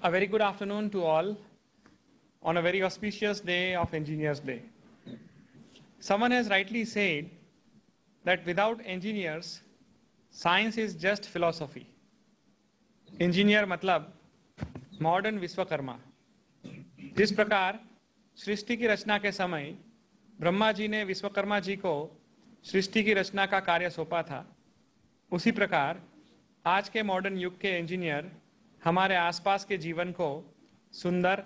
A very good afternoon to all on a very auspicious day of Engineers Day. Someone has rightly said that without engineers, science is just philosophy. Engineer मतलब modern Vishwakarma जिस प्रकार सृष्टि की रचना के समय ब्रह्मा जी ने विश्वकर्मा जी को सृष्टि की रचना का कार्य सौंपा था उसी प्रकार आज के मॉडर्न युग के इंजीनियर हमारे आसपास के जीवन को सुंदर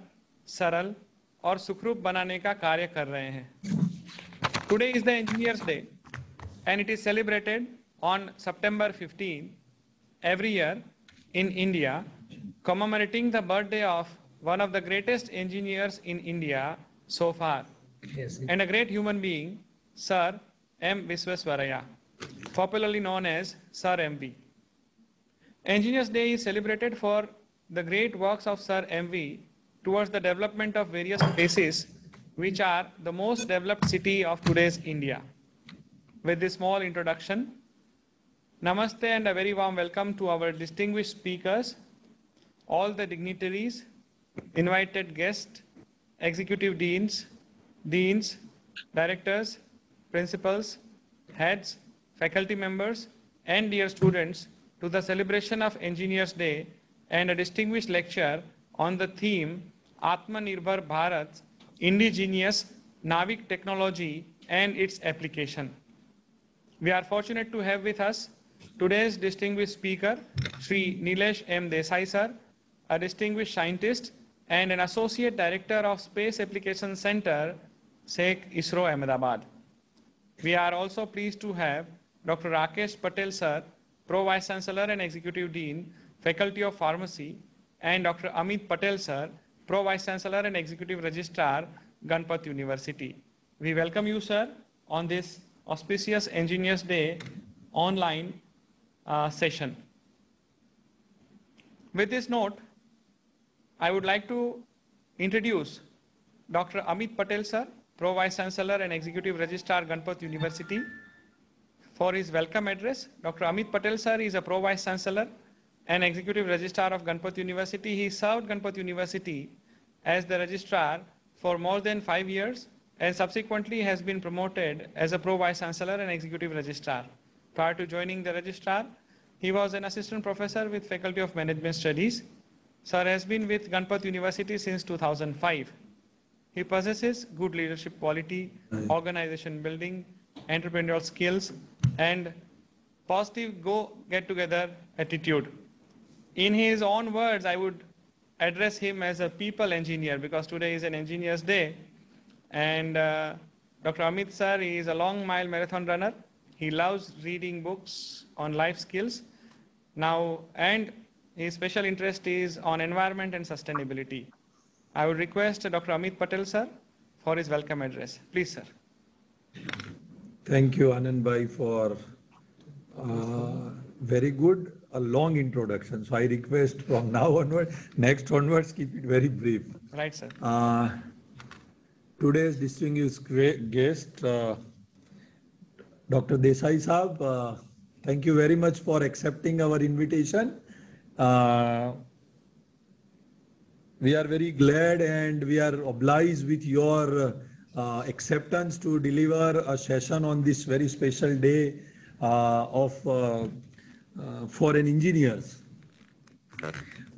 सरल और सुखरूप बनाने का कार्य कर रहे हैं today is the engineers day and it is celebrated on September 15 every year in India, commemorating the birthday of one of the greatest engineers in India so far, Yes. and a great human being, Sir M. Visvesvaraya, popularly known as Sir MV. Engineers Day is celebrated for the great works of Sir MV towards the development of various places which are the most developed city of today's India. With this small introduction, Namaste and a very warm welcome to our distinguished speakers, all the dignitaries, invited guests, executive deans, deans, directors, principals, heads, faculty members, and dear students to the celebration of Engineers Day and a distinguished lecture on the theme Atmanirbhar Bharat, indigenous NavIC technology and its application. We are fortunate to have with us today's distinguished speaker, Sri Nilesh M. Desai sir, a distinguished scientist and an associate director of Space Application Center, SAC ISRO Ahmedabad. We are also pleased to have Dr. Rakesh Patel sir, Pro Vice Chancellor and Executive Dean, Faculty of Pharmacy, and Dr. Amit Patel sir, Pro Vice Chancellor and Executive Registrar, Ganpat University. We welcome you, sir, on this auspicious Engineers Day online uh, session. With this note, I would like to introduce Dr. Amit Patel, sir, Pro Vice Chancellor and Executive Registrar, Ganpat University. For his welcome address, Dr. Amit Patel, sir, is a Pro Vice Chancellor and Executive Registrar of Ganpat University. He served Ganpat University as the Registrar for more than five years and subsequently has been promoted as a Pro Vice Chancellor and Executive Registrar. Prior to joining the registrar, he was an assistant professor with Faculty of Management Studies. Sir has been with Ganpat University since 2005. He possesses good leadership quality, organization building, entrepreneurial skills, and positive go get together attitude. In his own words, I would address him as a people engineer because today is an engineer's day. And uh, Dr. Amit sir is a long mile marathon runner. He loves reading books on life skills. Now, and his special interest is on environment and sustainability. I would request Dr. Amit Patel sir for his welcome address. Please, sir. Thank you, Anand Bhai, for uh, very good, a long introduction. So I request from now onward, next onwards, keep it very brief. Right, sir. Uh, today's distinguished guest, uh, Dr. Desai Saab, uh, thank you very much for accepting our invitation. Uh, we are very glad and we are obliged with your uh, acceptance to deliver a session on this very special day uh, of uh, uh, for engineers.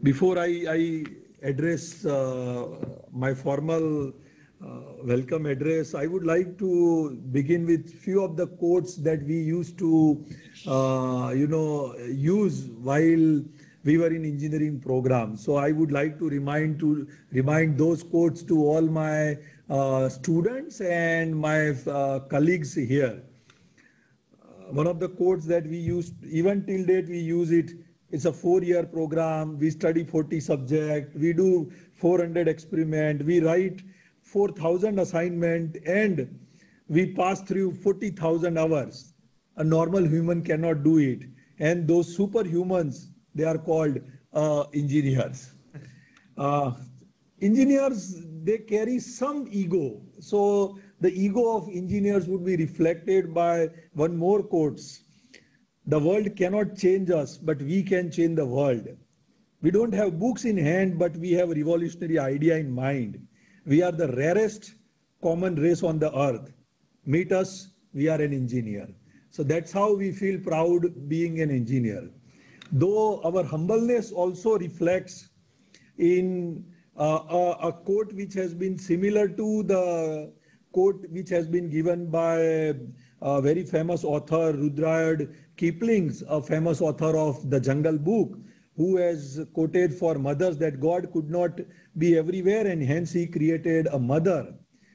Before I, I address uh, my formal uh, welcome address, I would like to begin with few of the quotes that we used to, you know, use while we were in engineering program. So I would like to remind to remind those quotes to all my students and my uh, colleagues here. Uh, one of the quotes that we use, even till date we use it, it's a four-year program, we study 40 subjects. we do 400 experiment, we write 4,000 assignment and we pass through 40,000 hours. A normal human cannot do it. And those superhumans, they are called uh, engineers. Uh, engineers, they carry some ego. So the ego of engineers would be reflected by one more quotes. The world cannot change us, but we can change the world. We don't have books in hand, but we have a revolutionary idea in mind. We are the rarest common race on the earth. Meet us, we are an engineer. So that's how we feel proud being an engineer. Though our humbleness also reflects in a, a quote which has been similar to the quote which has been given by a very famous author, Rudyard Kipling's, a famous author of the Jungle Book, who has quoted for mothers that God could not be everywhere and hence he created a mother.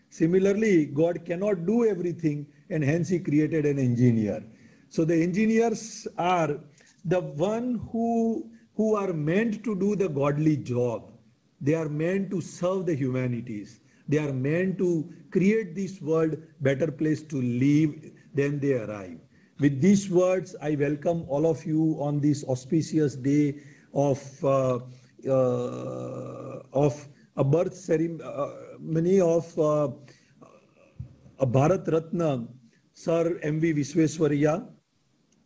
Similarly, God cannot do everything and hence he created an engineer. So the engineers are the one who, who are meant to do the godly job. They are meant to serve the humanities. They are meant to create this world better place to live than they arrive. With these words, I welcome all of you on this auspicious day of uh, uh, of a birth ceremony of uh, a Bharat Ratna, Sir M.V. Visvesvaraya,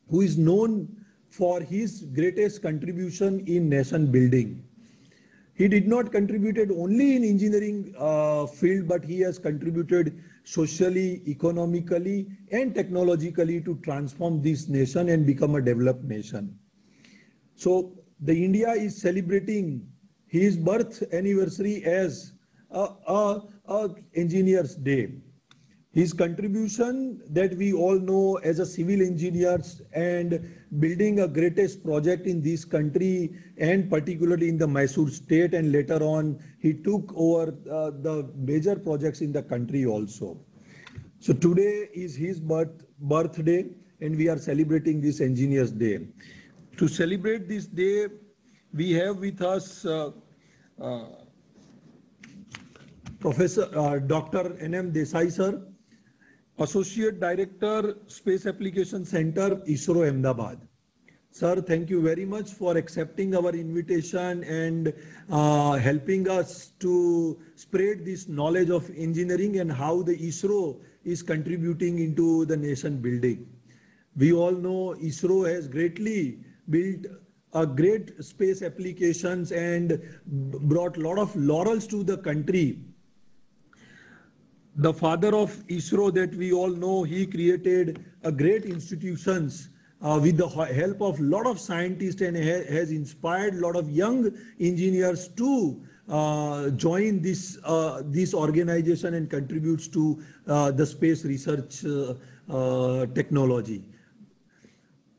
who is known for his greatest contribution in nation building. He did not contributed only in engineering uh, field, but he has contributed socially, economically, and technologically to transform this nation and become a developed nation. So the India is celebrating his birth anniversary as a, a, a engineer's day. His contribution that we all know as a civil engineers and building a greatest project in this country and particularly in the Mysore state and later on he took over uh, the major projects in the country also. So today is his birth, birthday and we are celebrating this engineers day. To celebrate this day, we have with us uh, uh, Professor uh, Dr. N.M. Desai sir, Associate Director, Space Application Center, ISRO Ahmedabad. Sir, thank you very much for accepting our invitation and uh, helping us to spread this knowledge of engineering and how the ISRO is contributing into the nation building. We all know ISRO has greatly built a great space applications and brought a lot of laurels to the country. The father of ISRO that we all know, he created a great institutions uh, with the help of a lot of scientists and ha has inspired a lot of young engineers to uh, join this uh, this organization and contributes to uh, the space research uh, uh, technology.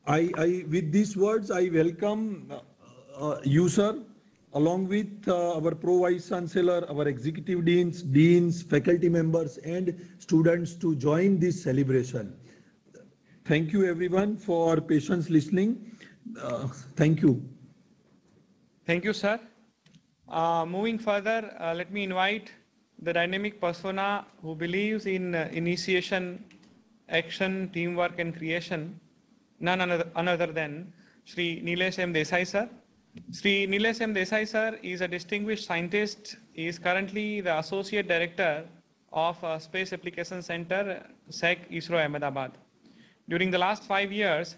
I, I, with these words, I welcome you, sir, along with uh, our Pro Vice Chancellor, our executive deans, deans, faculty members, and students to join this celebration. Thank you, everyone, for patience listening. Uh, thank you. Thank you, sir. Uh, moving further, uh, let me invite the dynamic persona who believes in uh, initiation, action, teamwork, and creation none other, than Sri Nilesh M. Desai sir. Sri Nilesh M. Desai sir is a distinguished scientist. He is currently the Associate Director of uh, Space Application Center, SAC ISRO Ahmedabad. During the last five years,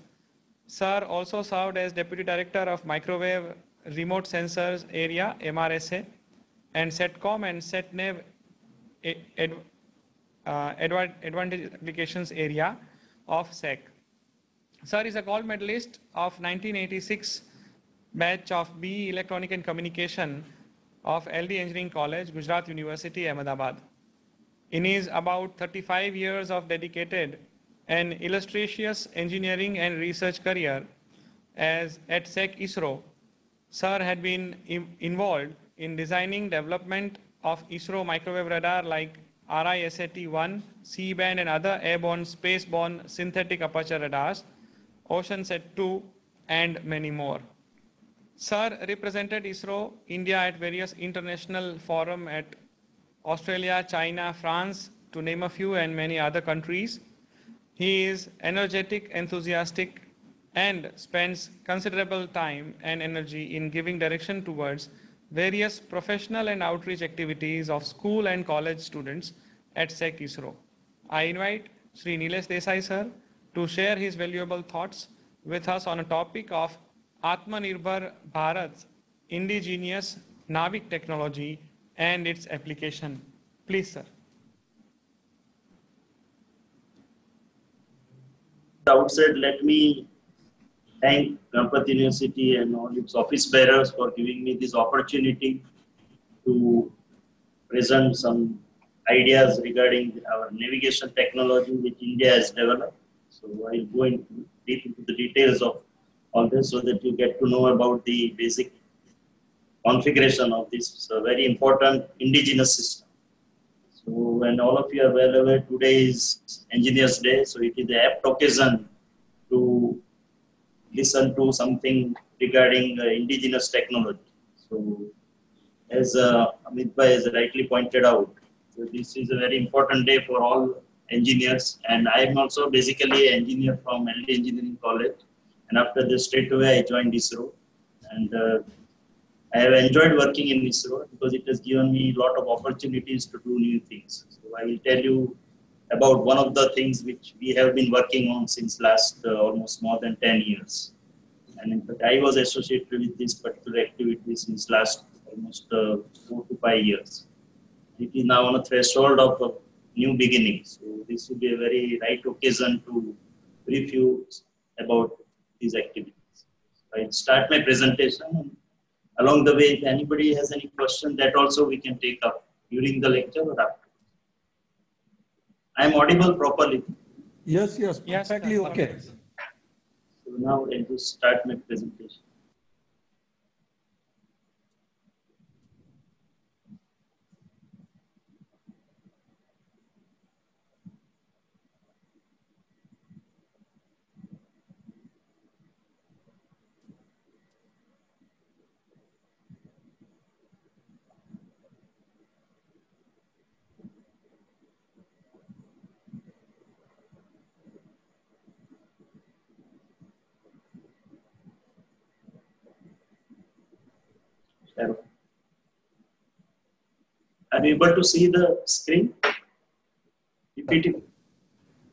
Sir also served as Deputy Director of Microwave Remote Sensors Area, MRSA, and SATCOM and SATNAV Ad, uh, Advantage Applications Area of SAC. Sir is a gold medalist of 1986 batch of BE Electronic and Communication of LD Engineering College, Gujarat University, Ahmedabad. In his about 35 years of dedicated and illustrious engineering and research career as at SAC ISRO, Sir had been involved in designing development of ISRO microwave radar like RISAT-1, C-band and other airborne space-borne synthetic aperture radars OceanSat 2, and many more. Sir represented ISRO India at various international forum at Australia, China, France, to name a few, and many other countries. He is energetic, enthusiastic, and spends considerable time and energy in giving direction towards various professional and outreach activities of school and college students at SAC ISRO. I invite Sri Nilesh Desai sir to share his valuable thoughts with us on a topic of Atmanirbhar Bharat indigenous NAVIC technology and its application. Please, sir. outset, let me thank Ganpat University and all its office bearers for giving me this opportunity to present some ideas regarding our navigation technology which India has developed. So I'll go into, deep into the details of this so that you get to know about the basic configuration of this very important indigenous system. So, and all of you are well aware, today is Engineers Day, so it is the apt occasion to listen to something regarding uh, indigenous technology. So, as uh, Amit Bhai has rightly pointed out, so this is a very important day for all engineers, and I am also basically an engineer from LD Engineering College. And after this, straight away I joined ISRO, and uh, I have enjoyed working in ISRO because it has given me a lot of opportunities to do new things. So I will tell you about one of the things which we have been working on since last uh, almost more than 10 years. And in fact, I was associated with this particular activity since last almost uh, four to five years. It is now on a threshold of a new beginning. So this will be a very right occasion to brief you about these activities. I'll start my presentation along the way, if anybody has any question, that also we can take up during the lecture or after. I am audible properly. Yes, yes, Yes, perfectly sir, okay. So now I'll just start my presentation. Share. Are you able to see the screen? PPT.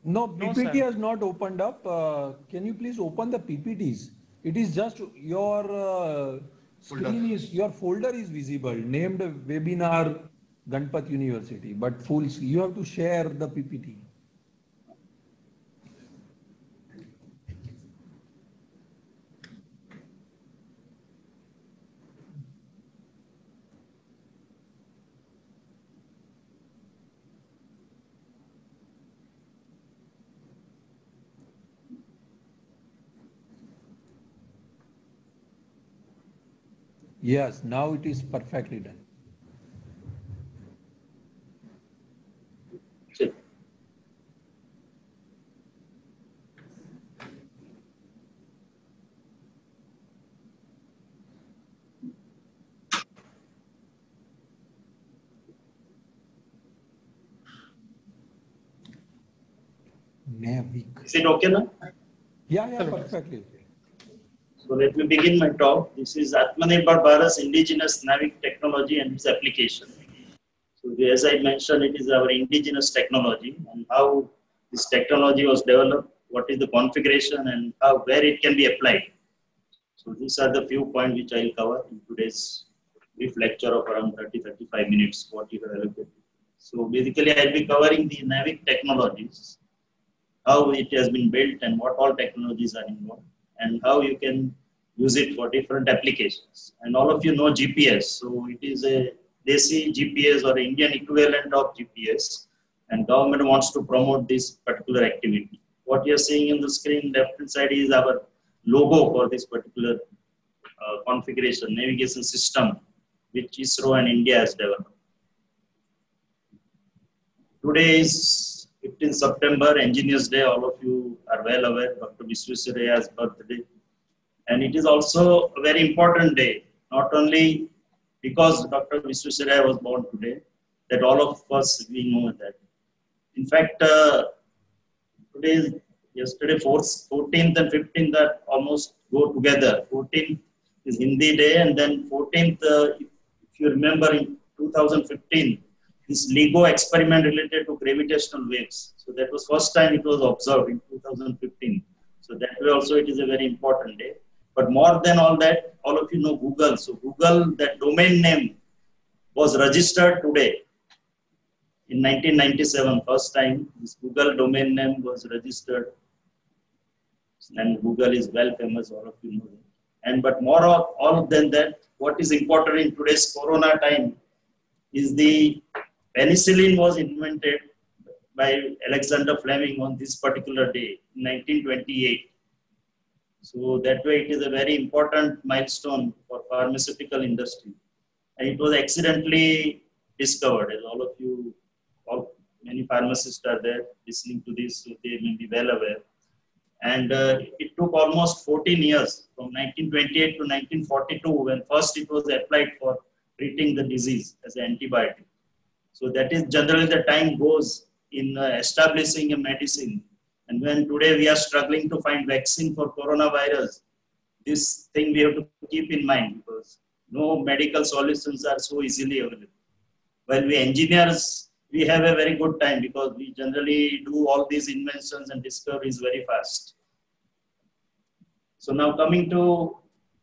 No, No, PPT sir. has not opened up. Uh, can you please open the PPTs? It is just your uh, screen is, your folder is visible, named webinar Ganpat University, but full, you have to share the PPT. Yes, now it is perfectly done. See. Navic. Is it okay now? Yeah, yeah, perfectly. Let me begin my talk. This is Atmanirbhar Bharat's indigenous NAVIC technology and its application. So as I mentioned, it is our indigenous technology and how this technology was developed, what is the configuration and how where it can be applied. So these are the few points which I will cover in today's brief lecture of around 30-35 minutes, what you have allocated. So basically I will be covering the NAVIC technologies, how it has been built and what all technologies are involved and how you can use it for different applications. And all of you know GPS. So it is a Desi GPS or Indian equivalent of GPS and government wants to promote this particular activity. What you're seeing in the screen left hand side is our logo for this particular uh, configuration, navigation system, which ISRO and India has developed. Today is 15 September, Engineers Day. All of you are well aware, Dr. Visvesvaraya's birthday. And it is also a very important day, not only because Dr. Visvesvaraya was born today, that all of us, we know that. In fact, uh, today, is yesterday, 4th, 14th and 15th are almost go together. 14th is Hindi Day, and then 14th, uh, if, if you remember in 2015, this LIGO experiment related to gravitational waves. So that was first time it was observed in 2015. So that way also it is a very important day. But more than all that, all of you know Google. So Google, that domain name was registered today. In 1997, first time this Google domain name was registered. And Google is well famous, all of you know. And but more of all than that, what is important in today's Corona time is the penicillin was invented by Alexander Fleming on this particular day, 1928. So that way it is a very important milestone for pharmaceutical industry. And it was accidentally discovered as all of you, all, many pharmacists are there listening to this, so they may be well aware. And uh, it took almost 14 years from 1928 to 1942 when first it was applied for treating the disease as an antibiotic. So that is generally the time goes in uh, establishing a medicine. And when today we are struggling to find vaccine for coronavirus, this thing we have to keep in mind because no medical solutions are so easily available. While we engineers, we have a very good time because we generally do all these inventions and discoveries very fast. So now coming to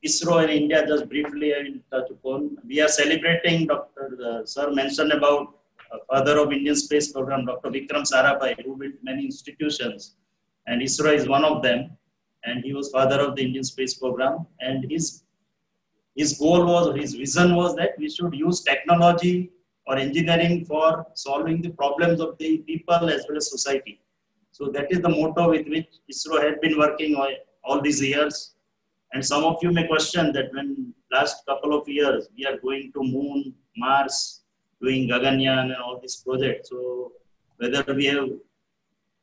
ISRO in India, just briefly I will touch upon. We are celebrating, Dr. Uh, Sir mentioned about father of Indian space program, Dr. Vikram Sarabhai, who built many institutions, and ISRO is one of them. And he was father of the Indian space program. And his his goal was, his vision was that we should use technology or engineering for solving the problems of the people as well as society. So that is the motto with which ISRO had been working all, all these years. And some of you may question that when last couple of years we are going to moon, Mars, doing Gaganyaan and all these projects. So whether we have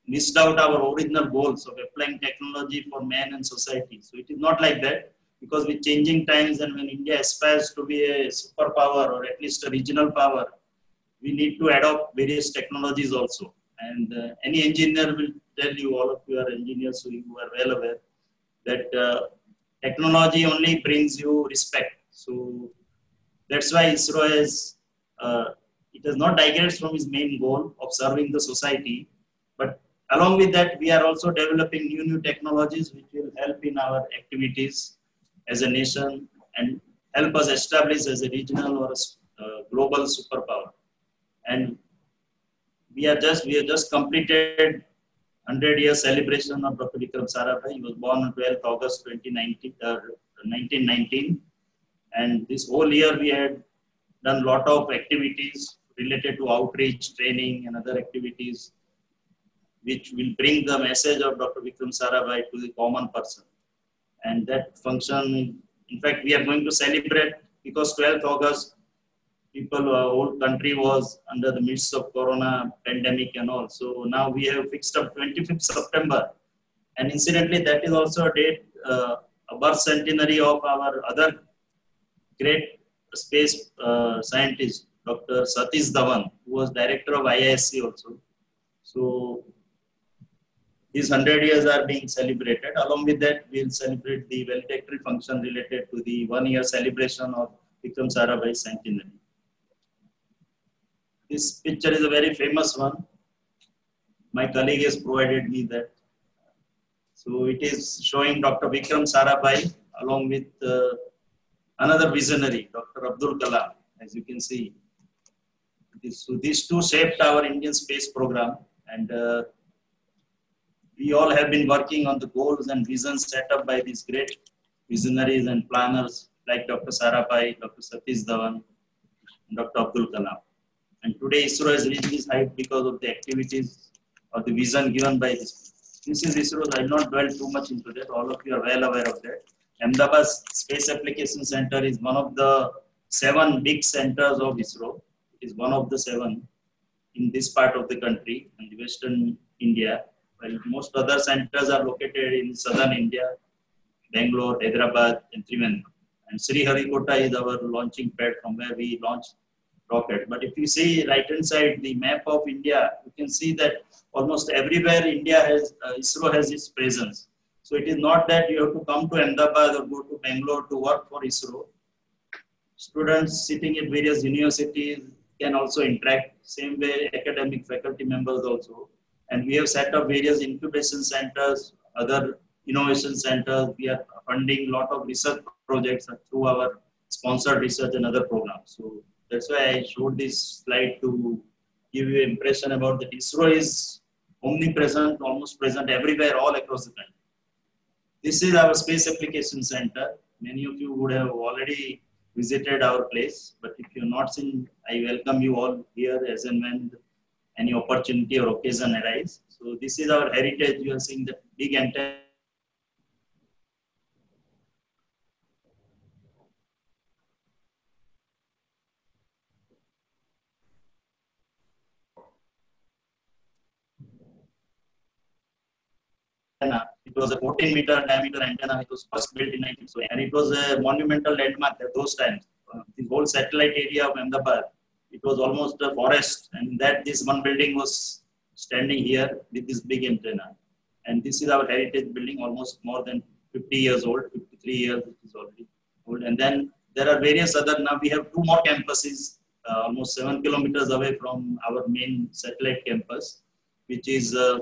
missed out our original goals of applying technology for man and society. So it is not like that because with changing times and when India aspires to be a superpower or at least a regional power, we need to adopt various technologies also. And uh, any engineer will tell you, all of you are engineers, so you are well aware that uh, technology only brings you respect. So that's why ISRO has, it has not digressed from its main goal of serving the society, but along with that, we are also developing new, new technologies which will help in our activities as a nation and help us establish as a regional or a uh, global superpower. And we are just we have just completed 100 year celebration of Dr. Vikram Sarabhai. He was born on 12th August 2019, uh, 1919. And this whole year we had done a lot of activities related to outreach, training and other activities which will bring the message of Dr. Vikram Sarabhai to the common person and that function in fact we are going to celebrate because 12th august people uh, whole country was under the midst of corona pandemic and all so now we have fixed up 25th september and incidentally that is also a date uh, a birth centenary of our other great space uh, scientist dr satish dhawan who was director of iisc also so these 100 years are being celebrated. Along with that, we'll celebrate the valedictory function related to the one year celebration of Vikram Sarabhai centenary. This picture is a very famous one. My colleague has provided me that. So it is showing Dr. Vikram Sarabhai along with uh, another visionary, Dr. Abdul Kalam, as you can see. So these two shaped our Indian space program and uh, we all have been working on the goals and visions set up by these great visionaries and planners like Dr. Sarabhai, Dr. Satish Dhawan, and Dr. Abdul Kalam. And today ISRO has reached this height because of the activities or the vision given by this. This is ISRO. I will not dwell too much into that. All of you are well aware of that. Ahmedabad Space Application Center is one of the seven big centers of ISRO. It is one of the seven in this part of the country, in Western India. Well, most other centers are located in southern India, Bangalore, Hyderabad, and Trivandrum. And Sriharikota is our launching pad from where we launch rocket. But if you see right hand side, the map of India, you can see that almost everywhere India has, uh, ISRO has its presence. So it is not that you have to come to Ahmedabad or go to Bangalore to work for ISRO. Students sitting in various universities can also interact. Same way academic faculty members also. And we have set up various incubation centers, other innovation centers. We are funding a lot of research projects through our sponsored research and other programs. So that's why I showed this slide to give you an impression about that ISRO is omnipresent, almost present everywhere, all across the country. This is our Space Application Center. Many of you would have already visited our place, but if you're not seen, I welcome you all here as and when any opportunity or occasion arise. So this is our heritage. You are seeing the big antenna antenna. It was a 14 meter diameter antenna. It was first built in 1920, and it was a monumental landmark at those times. Uh, the whole satellite area of Ahmedabad, it was almost a forest, and that this one building was standing here with this big antenna. And this is our heritage building, almost more than 50 years old, 53 years it is already old. And then there are various other. Now we have two more campuses, uh, almost seven kilometers away from our main satellite campus, which is. Uh,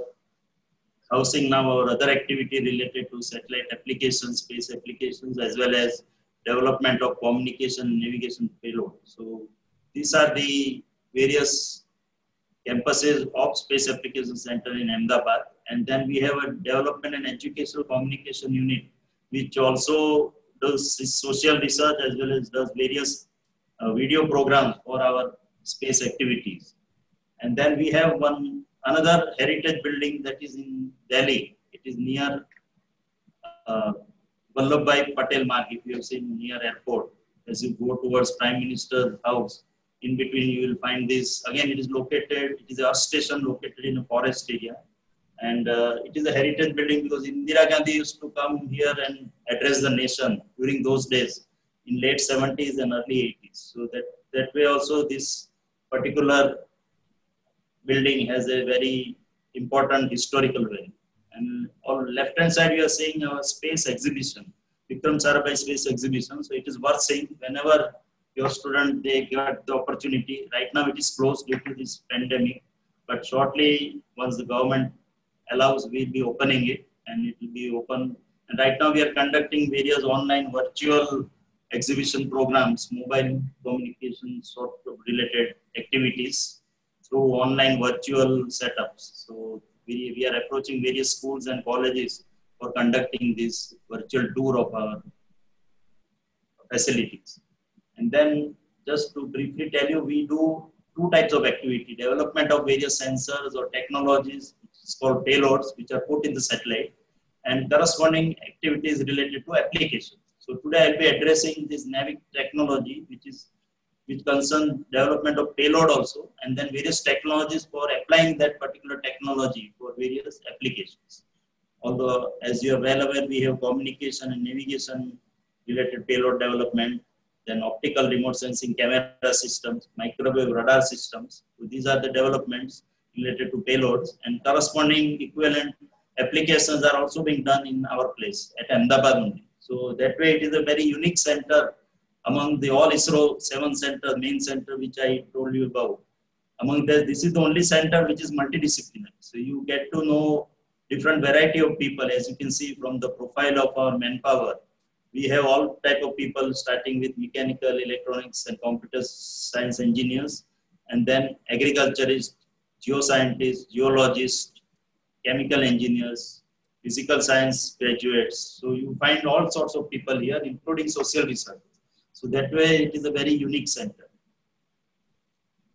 housing now our other activity related to satellite applications, space applications, as well as development of communication navigation payload. So these are the various campuses of Space Application Center in Ahmedabad. And then we have a development and educational communication unit, which also does social research as well as does various uh, video programs for our space activities. And then we have one another heritage building that is in Delhi. It is near uh, Patel Marg, if you have seen near airport. As you go towards Prime Minister's house, in between you will find this. Again, it is located, it is a station located in a forest area. And uh, it is a heritage building because Indira Gandhi used to come here and address the nation during those days in late 70s and early 80s. So that, that way also this particular building has a very important historical value. And uh, on left hand side, you are seeing a space exhibition, Vikram Sarabhai space exhibition. So it is worth seeing whenever your student they get the opportunity. Right now it is closed due to this pandemic, but shortly once the government allows, we'll be opening it and it will be open. And right now we are conducting various online virtual exhibition programs, mobile communication sort of related activities through online virtual setups. So we, we are approaching various schools and colleges for conducting this virtual tour of our facilities. And then just to briefly tell you, we do two types of activity, development of various sensors or technologies, it's called payloads, which are put in the satellite, and corresponding activities related to applications. So today I'll be addressing this NAVIC technology, which is which concern development of payload also, and then various technologies for applying that particular technology for various applications. Although, as you are well aware, we have communication and navigation related payload development, then optical remote sensing camera systems, microwave radar systems. So these are the developments related to payloads and corresponding equivalent applications are also being done in our place at Ahmedabad. So that way it is a very unique center among the all ISRO seven center, main center, which I told you about. Among the, this is the only center which is multidisciplinary. So you get to know different variety of people, as you can see from the profile of our manpower. We have all type of people starting with mechanical, electronics, and computer science engineers, and then agriculturists, geoscientists, geologists, chemical engineers, physical science graduates. So you find all sorts of people here, including social research. So that way it is a very unique center.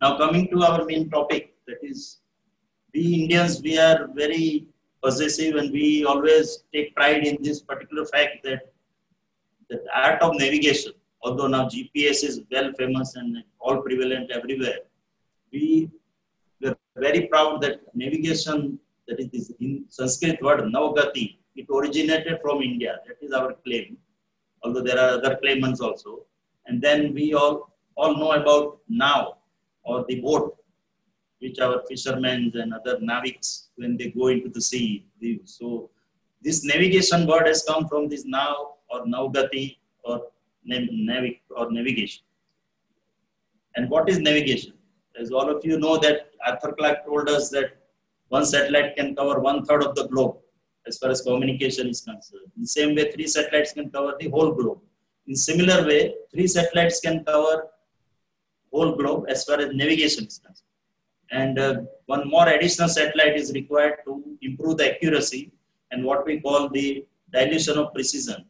Now coming to our main topic, that is we Indians, we are very possessive and we always take pride in this particular fact that the art of navigation, although now GPS is well famous and all prevalent everywhere, we were very proud that navigation, that is this in Sanskrit word Navgati, it originated from India. That is our claim, although there are other claimants also. And then we all, all know about now or the boat, which our fishermen and other navics, when they go into the sea, So this navigation word has come from this now or navgati or navic or navigation. And what is navigation? As all of you know that Arthur Clarke told us that one satellite can cover one third of the globe as far as communication is concerned. In the same way, three satellites can cover the whole globe. In similar way, three satellites can cover whole globe as far as navigation is concerned. And uh, one more additional satellite is required to improve the accuracy and what we call the dilution of precision.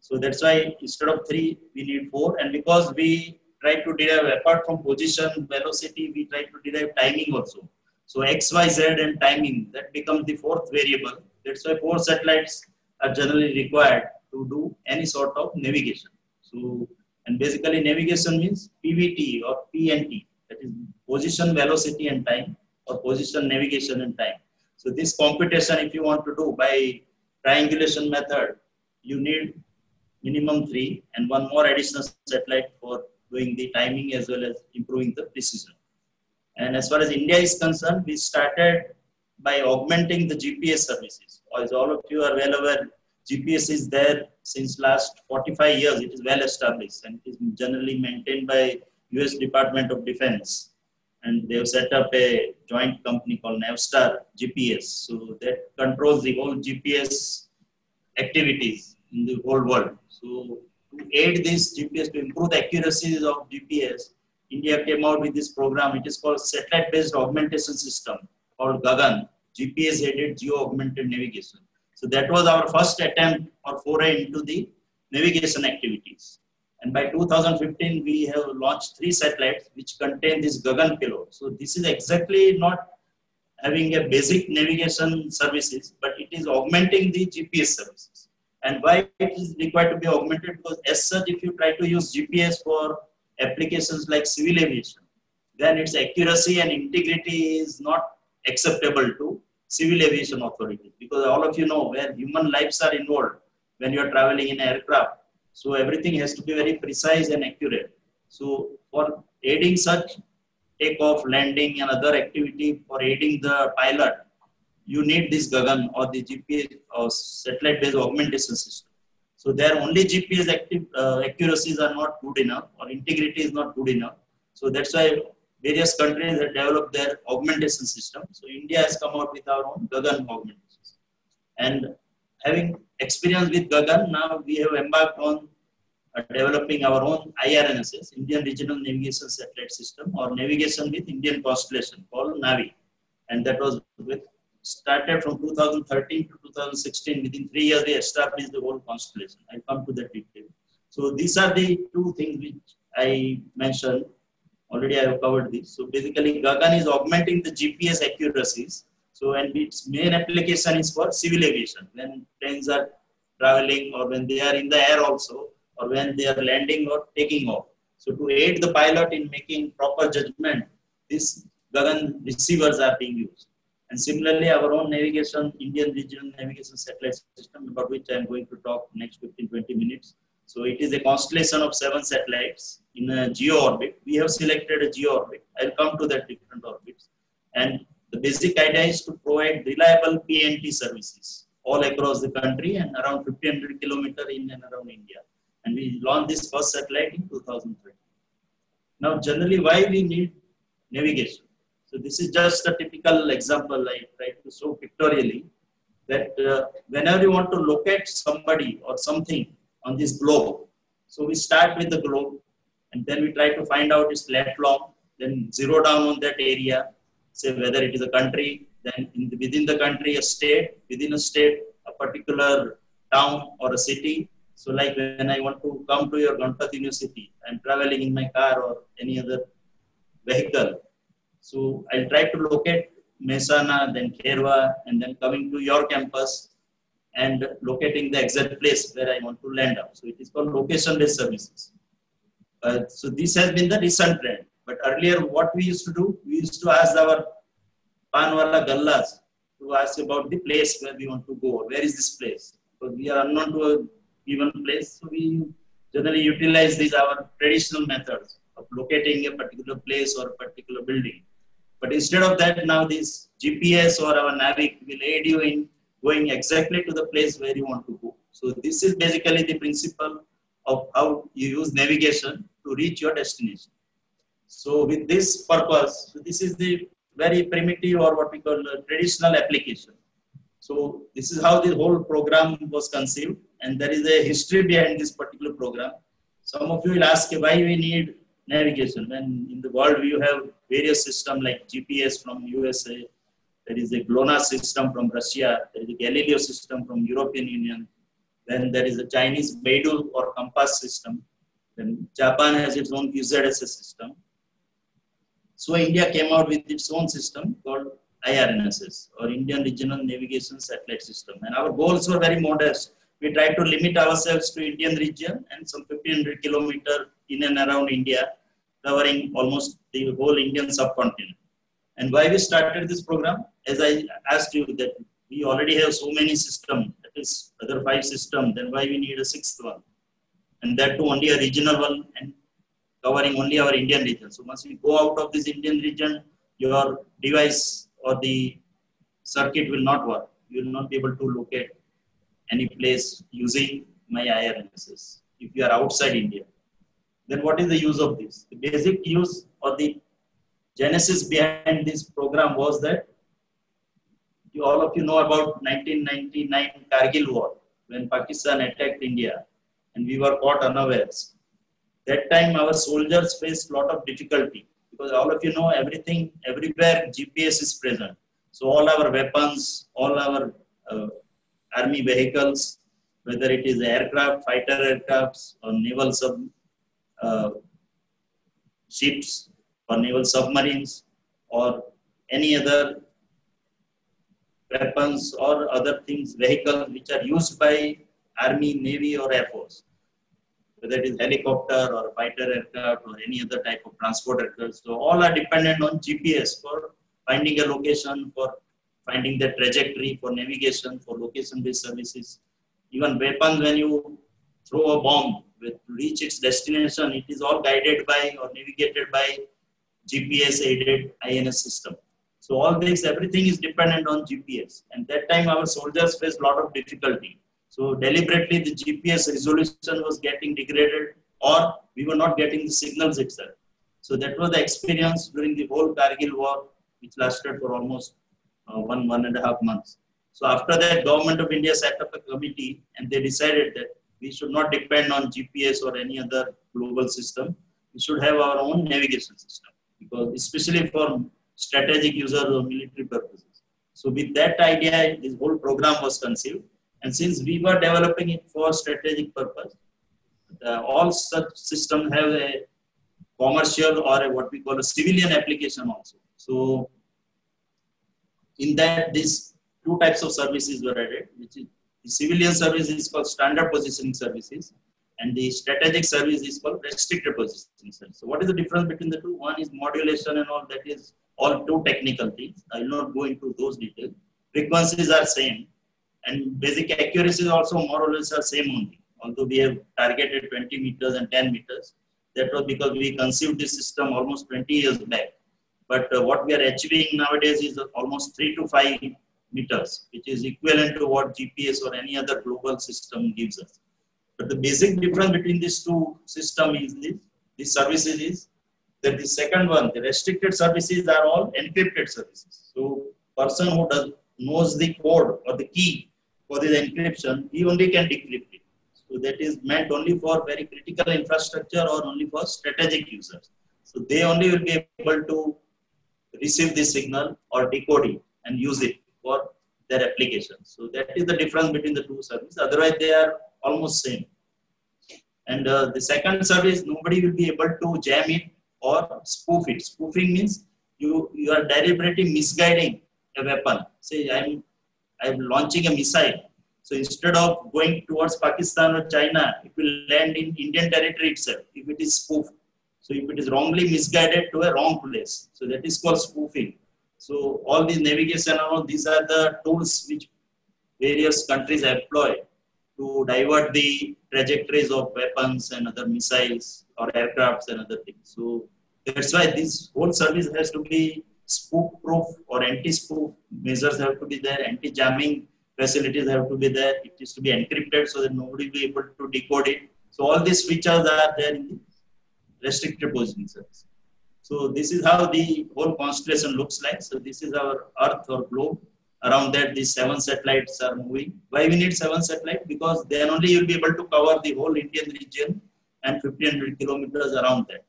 So that's why instead of three, we need four. And because we try to derive, apart from position, velocity, we try to derive timing also. So X, Y, Z and timing, that becomes the fourth variable. That's why four satellites are generally required to do any sort of navigation. So, and basically navigation means PVT or PNT, that is position, velocity and time or position, navigation and time. So this computation, if you want to do by triangulation method, you need minimum three and one more additional satellite for doing the timing as well as improving the precision. And as far as India is concerned, we started by augmenting the GPS services. As all of you are well aware, GPS is there since last 45 years. It is well established and is generally maintained by US Department of Defense. And they have set up a joint company called Navstar GPS. So that controls the whole GPS activities in the whole world. So to aid this GPS, to improve the accuracies of GPS, India came out with this program. It is called satellite-based augmentation system called GAGAN, GPS-aided geo-augmented navigation. So that was our first attempt or foray into the navigation activities. And by 2015, we have launched three satellites which contain this Gagan payload. So this is exactly not having a basic navigation services, but it is augmenting the GPS services. And why it is required to be augmented? Because as such, if you try to use GPS for applications like civil aviation, then its accuracy and integrity is not acceptable to civil aviation authority because all of you know where human lives are involved when you are traveling in aircraft. So everything has to be very precise and accurate. So for aiding such takeoff, landing and other activity for aiding the pilot, you need this Gagan or the GPS or satellite based augmentation system. So their only GPS active, uh, accuracies are not good enough or integrity is not good enough. So that's why various countries have developed their augmentation system. So India has come out with our own Gagan augmentation. And having experience with Gagan, now we have embarked on uh, developing our own IRNSS, Indian Regional Navigation Satellite System, or navigation with Indian constellation called NAVI. And that was with started from 2013 to 2016. Within three years, we established the whole constellation. I'll come to that detail. So these are the two things which I mentioned. Already I have covered this. So basically, Gagan is augmenting the GPS accuracies. So and its main application is for civil aviation. When planes are traveling or when they are in the air also, or when they are landing or taking off. So to aid the pilot in making proper judgment, these Gagan receivers are being used. And similarly, our own navigation, Indian regional navigation satellite system, about which I'm going to talk next 15, 20 minutes. So it is a constellation of seven satellites in a geo orbit. We have selected a geo orbit. I'll come to that different orbits. And the basic idea is to provide reliable PNT services all across the country and around 1500 kilometer in and around India. And we launched this first satellite in 2013. Now, generally, why we need navigation? So this is just a typical example I try to show pictorially that uh, whenever you want to locate somebody or something on this globe, so we start with the globe and then we try to find out its lat long, then zero down on that area, say whether it is a country, then the, within the country a state, within a state a particular town or a city. So like when I want to come to your Ganpat University, I'm traveling in my car or any other vehicle, so I'll try to locate Mehsana, then Kherwa, and then coming to your campus and locating the exact place where I want to land up. So it is called location-based services. Uh, so this has been the recent trend. But earlier, what we used to do, we used to ask our Panwala Gallas to ask about the place where we want to go. Where is this place? Because we are unknown to a given place. So we generally utilize these our traditional methods of locating a particular place or a particular building. But instead of that, now this GPS or our Navic will aid you in going exactly to the place where you want to go. So this is basically the principle of how you use navigation to reach your destination. So with this purpose, so this is the very primitive or what we call traditional application. So this is how the whole program was conceived, and there is a history behind this particular program. Some of you will ask why we need navigation when in the world we have various systems like GPS from USA, there is a GLONASS system from Russia, there is a Galileo system from European Union, then there is a Chinese Beidou or Compass system, then Japan has its own QZSS system. So India came out with its own system called IRNSS or Indian Regional Navigation Satellite System. And our goals were very modest. We tried to limit ourselves to Indian region and some 1500 kilometer in and around India, covering almost the whole Indian subcontinent. And why we started this program? As I asked you that we already have so many systems, that is other five systems, then why we need a sixth one? And that too only a regional one and covering only our Indian region. So once we go out of this Indian region, your device or the circuit will not work. You will not be able to locate any place using my IRNSS if you are outside India. Then what is the use of this? The basic use or the genesis behind this program was that you, all of you know about 1999 Kargil war when Pakistan attacked India and we were caught unawares. That time our soldiers faced a lot of difficulty because all of you know everything, everywhere GPS is present. So all our weapons, all our uh, army vehicles, whether it is aircraft, fighter aircrafts or naval sub uh, ships or naval submarines or any other weapons or other things, vehicles which are used by army, navy or air force whether it is helicopter or fighter aircraft or any other type of transport aircraft. So all are dependent on GPS for finding a location, for finding the trajectory, for navigation, for location-based services. Even weapons, when you throw a bomb with reach its destination, it is all guided by or navigated by GPS-aided INS system. So all this, everything is dependent on GPS. And that time our soldiers faced a lot of difficulty so deliberately the GPS resolution was getting degraded or we were not getting the signals itself. So that was the experience during the whole Kargil war, which lasted for almost uh, one, one and a half months. So after that, government of India set up a committee and they decided that we should not depend on GPS or any other global system. We should have our own navigation system because especially for strategic users or military purposes. So with that idea, this whole program was conceived and since we were developing it for strategic purpose, the, all such systems have a commercial or a, what we call a civilian application also. So in that, these two types of services were added, which is the civilian service is called standard positioning services and the strategic service is called restricted positioning service. So what is the difference between the two? One is modulation and all that is all two technical things. I will not go into those details. Frequencies are same, and basic accuracy is also more or less the same only. Although we have targeted 20 meters and 10 meters, that was because we conceived this system almost 20 years back. But uh, what we are achieving nowadays is almost 3 to 5 meters, which is equivalent to what GPS or any other global system gives us. But the basic difference between these two systems is this, these services is that the second one, the restricted services are all encrypted services. So person who does knows the code or the key for this encryption, he only can decrypt it. So that is meant only for very critical infrastructure or only for strategic users. So they only will be able to receive this signal or decode it and use it for their application. So that is the difference between the two services. Otherwise, they are almost same. And uh, the second service, nobody will be able to jam it or spoof it. Spoofing means you, you are deliberately misguiding a weapon. Say I'm I'm launching a missile. So instead of going towards Pakistan or China, it will land in Indian territory itself if it is spoofed. So if it is wrongly misguided to a wrong place. So that is called spoofing. So all these navigation all these are the tools which various countries employ to divert the trajectories of weapons and other missiles or aircrafts and other things. So that's why this whole service has to be spoof proof or anti-spoof measures have to be there, anti-jamming facilities have to be there, it is to be encrypted so that nobody will be able to decode it. So all these features are there in the restricted positioning service. So this is how the whole constellation looks like. So this is our Earth or globe. around that these seven satellites are moving. Why we need seven satellites? Because then only you'll be able to cover the whole Indian region and 1500 kilometers around that.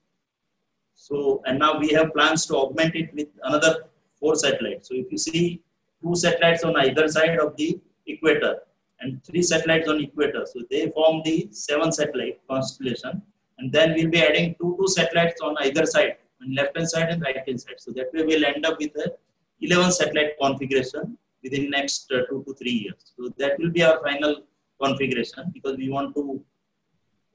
So, and now we have plans to augment it with another four satellites. So if you see two satellites on either side of the equator and three satellites on equator. So they form the seven satellite constellation. And then we'll be adding two, two satellites on either side, on left hand side and right hand side. So that way we'll end up with a 11 satellite configuration within next uh, two to three years. So that will be our final configuration because we want to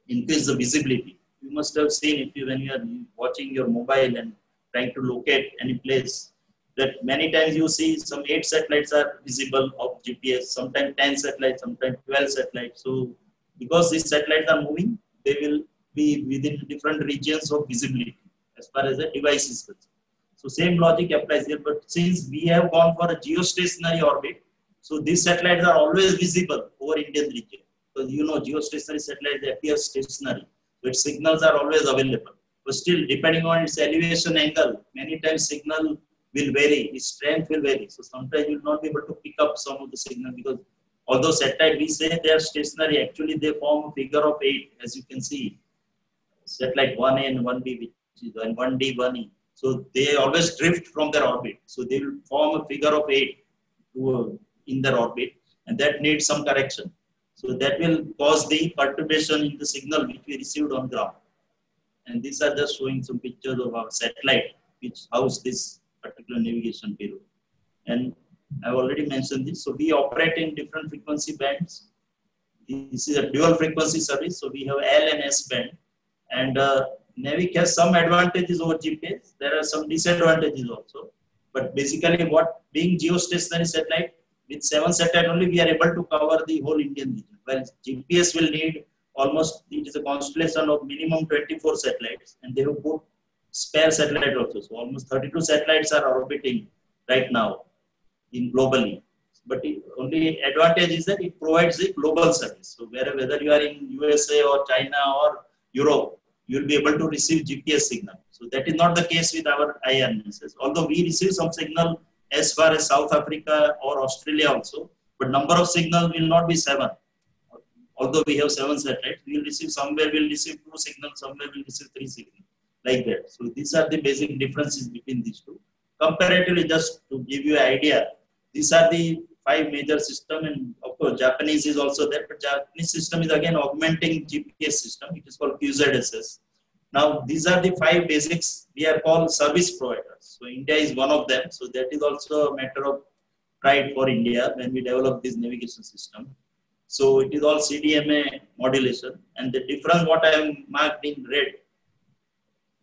increase the visibility. You must have seen if you when you are watching your mobile and trying to locate any place that many times you see some eight satellites are visible of GPS, sometimes 10 satellites, sometimes 12 satellites. So because these satellites are moving, they will be within different regions of visibility as far as the device is concerned. So same logic applies here, but since we have gone for a geostationary orbit, so these satellites are always visible over Indian region. Because you know geostationary satellites appear stationary, its signals are always available. But still, depending on its elevation angle, many times signal will vary, its strength will vary. So sometimes you will not be able to pick up some of the signal because although satellite we say they are stationary, actually they form a figure of eight, as you can see. Satellite 1A and 1B, which and 1D, 1E. So they always drift from their orbit. So they will form a figure of eight in their orbit, and that needs some correction. So that will cause the perturbation in the signal which we received on ground. And these are just showing some pictures of our satellite which house this particular navigation payload. And I've already mentioned this. So we operate in different frequency bands. This is a dual frequency service. So we have L and S band. And uh, NavIC has some advantages over GPS. There are some disadvantages also. But basically what being geostationary satellite, with seven satellite only, we are able to cover the whole Indian region. Well, GPS will need almost, it is a constellation of minimum 24 satellites. And they have put spare satellite also. So almost 32 satellites are orbiting right now in globally. But the only advantage is that it provides a global service. So where, whether you are in USA or China or Europe, you will be able to receive GPS signal. So that is not the case with our IRNSS. Although we receive some signal as far as South Africa or Australia also, but number of signal will not be seven. Although we have seven satellites, we will receive somewhere we will receive two signals, somewhere we will receive three signals like that. So these are the basic differences between these two. Comparatively, just to give you an idea, these are the five major system and of course Japanese is also there, but Japanese system is again augmenting GPS system. It is called QZSS. Now these are the five basics we are called service providers. So India is one of them. So that is also a matter of pride for India when we develop this navigation system. So it is all CDMA modulation and the difference what I have marked in red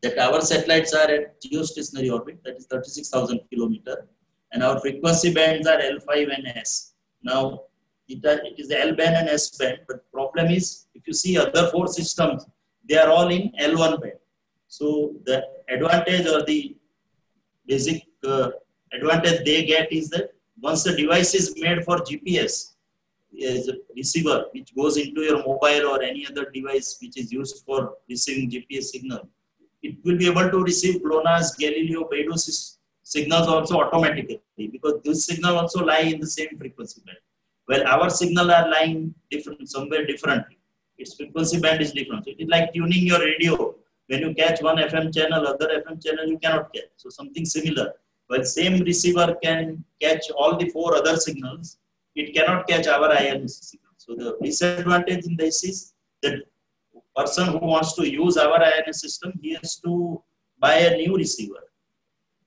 that our satellites are at geostationary orbit, that is 36,000 kilometer, and our frequency bands are L5 and S. Now, it, it is the L band and S band, but problem is, if you see other four systems, they are all in L1 band. So the advantage or the basic uh, advantage they get is that once the device is made for GPS, is receiver which goes into your mobile or any other device which is used for receiving GPS signal, it will be able to receive GLONASS, Galileo, Beidou signals also automatically because this signal also lie in the same frequency band. Well, our signal are lying different somewhere differently. Its frequency band is different. It is like tuning your radio. When you catch one FM channel, other FM channel you cannot catch. So something similar. Well, same receiver can catch all the four other signals. It cannot catch our IRNSS signal. So the disadvantage in this is that person who wants to use our IRNSS system, he has to buy a new receiver.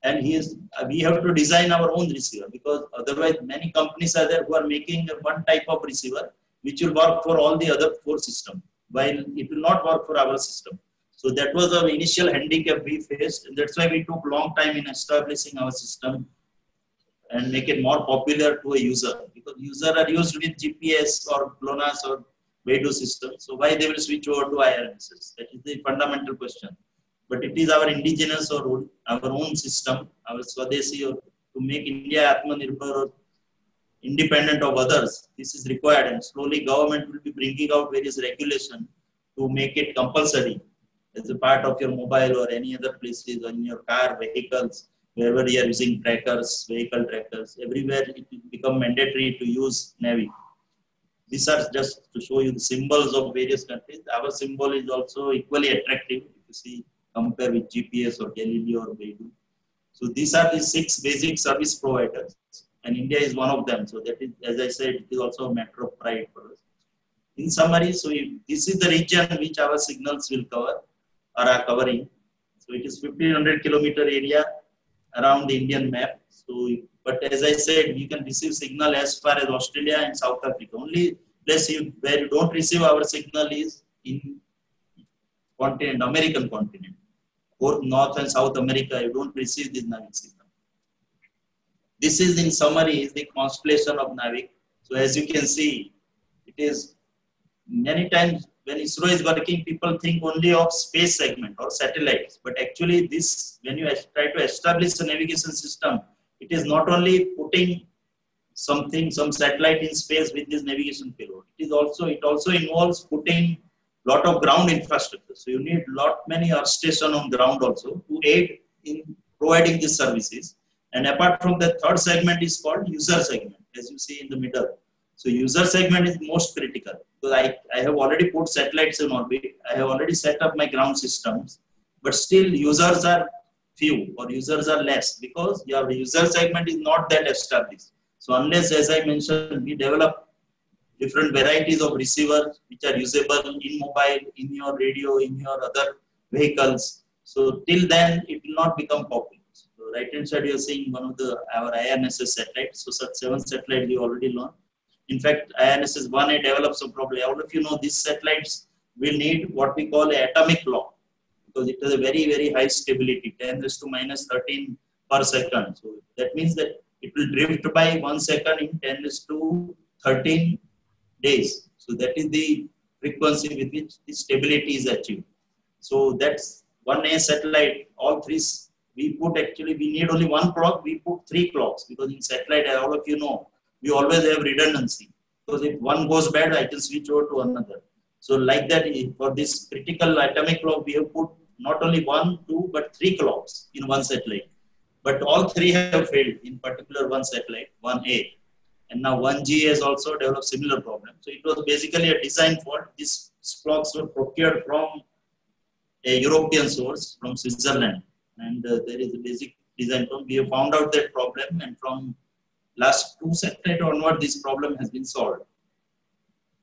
And he is, we have to design our own receiver because otherwise many companies are there who are making one type of receiver which will work for all the other four systems while it will not work for our system. So that was our initial handicap we faced. And that's why we took long time in establishing our system and make it more popular to a user because user are used with GPS or GLONASS or Beidou system. So why they will switch over to IRNSS? That is the fundamental question. But it is our indigenous or our own system, our Swadeshi, or to make India Atmanirbhar or independent of others. This is required, and slowly government will be bringing out various regulation to make it compulsory as a part of your mobile or any other places on your car vehicles. wherever you are using trackers, vehicle trackers, everywhere it will become mandatory to use Navi. These are just to show you the symbols of various countries. Our symbol is also equally attractive. If you see, compare with GPS or Galileo or Beidou. So these are the six basic service providers, and India is one of them. So that is, as I said, it is also a matter of pride for us. In summary, so this is the region which our signals will cover or are covering. So it is 1500 kilometer area around the Indian map. So, but as I said, we can receive signal as far as Australia and South Africa. Only place you, where you don't receive our signal is in continent, American continent. Both North and South America, you don't receive this signal. This is in summary is the constellation of NavIC. So as you can see, it is many times when ISRO is working, people think only of space segment or satellites. But actually, this when you try to establish a navigation system, it is not only putting something, some satellite in space with this navigation payload. It is also it also involves putting a lot of ground infrastructure. So you need lot many earth station on ground also to aid in providing these services. And apart from the third segment is called user segment, as you see in the middle. So user segment is most critical because I, I have already put satellites in orbit. I have already set up my ground systems, but still users are few or users are less because your user segment is not that established. So unless, as I mentioned, we develop different varieties of receivers which are usable in mobile, in your radio, in your other vehicles. So till then, it will not become popular. So right hand side, you are seeing one of the our IRNSS satellites. So such seven satellites we already launched. In fact, IRNSS 1A develops a problem. All of you know these satellites will need what we call atomic clock because it has a very, very high stability, 10 raised to minus 13 per second. So that means that it will drift by one second in 10 raised to 13 days. So that is the frequency with which the stability is achieved. So that's one A satellite, all three, we put actually, we need only one clock, we put three clocks because in satellite, all of you know, we always have redundancy. Because if one goes bad, I can switch over to another. So like that, for this critical atomic clock, we have put not only one, two, but three clocks in one satellite. But all three have failed, in particular one satellite, 1A. And now 1G has also developed similar problem. So it was basically a design fault. These clocks were procured from a European source, from Switzerland. And uh, there is a basic design problem. We have found out that problem and from last two satellite onward, this problem has been solved.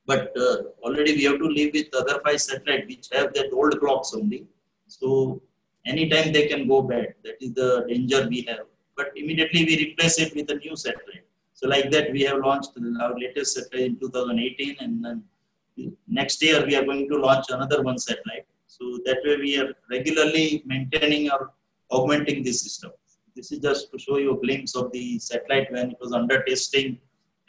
But uh, already we have to live with other five satellites which have that old clocks only. So anytime they can go bad. That is the danger we have. But immediately we replace it with a new satellite. So like that, we have launched our latest satellite in 2018, and then next year we are going to launch another one satellite. So that way we are regularly maintaining or augmenting this system. This is just to show you a glimpse of the satellite when it was under testing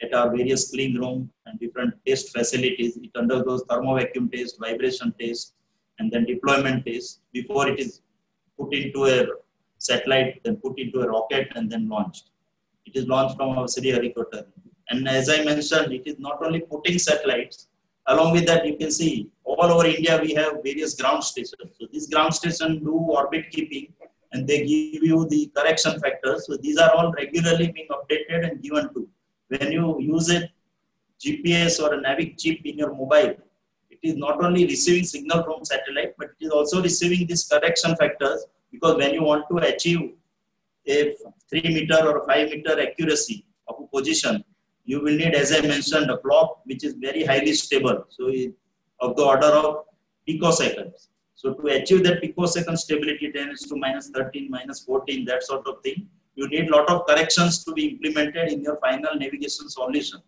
at our various clean room and different test facilities. It undergoes thermo vacuum test, vibration test, and then deployment test before it is put into a satellite, then put into a rocket and then launched. It is launched from our Sriharikota. And as I mentioned, it is not only putting satellites, along with that you can see all over India we have various ground stations. So these ground stations do orbit keeping and they give you the correction factors. So these are all regularly being updated and given to. When you use a GPS or a NavIC chip in your mobile, it is not only receiving signal from satellite, but it is also receiving these correction factors because when you want to achieve a 3 meter or 5 meter accuracy of a position, you will need, as I mentioned, a clock which is very highly stable. So it, of the order of picoseconds. So to achieve that picosecond stability 10 is to minus 13, minus 14, that sort of thing, you need a lot of corrections to be implemented in your final navigation solution.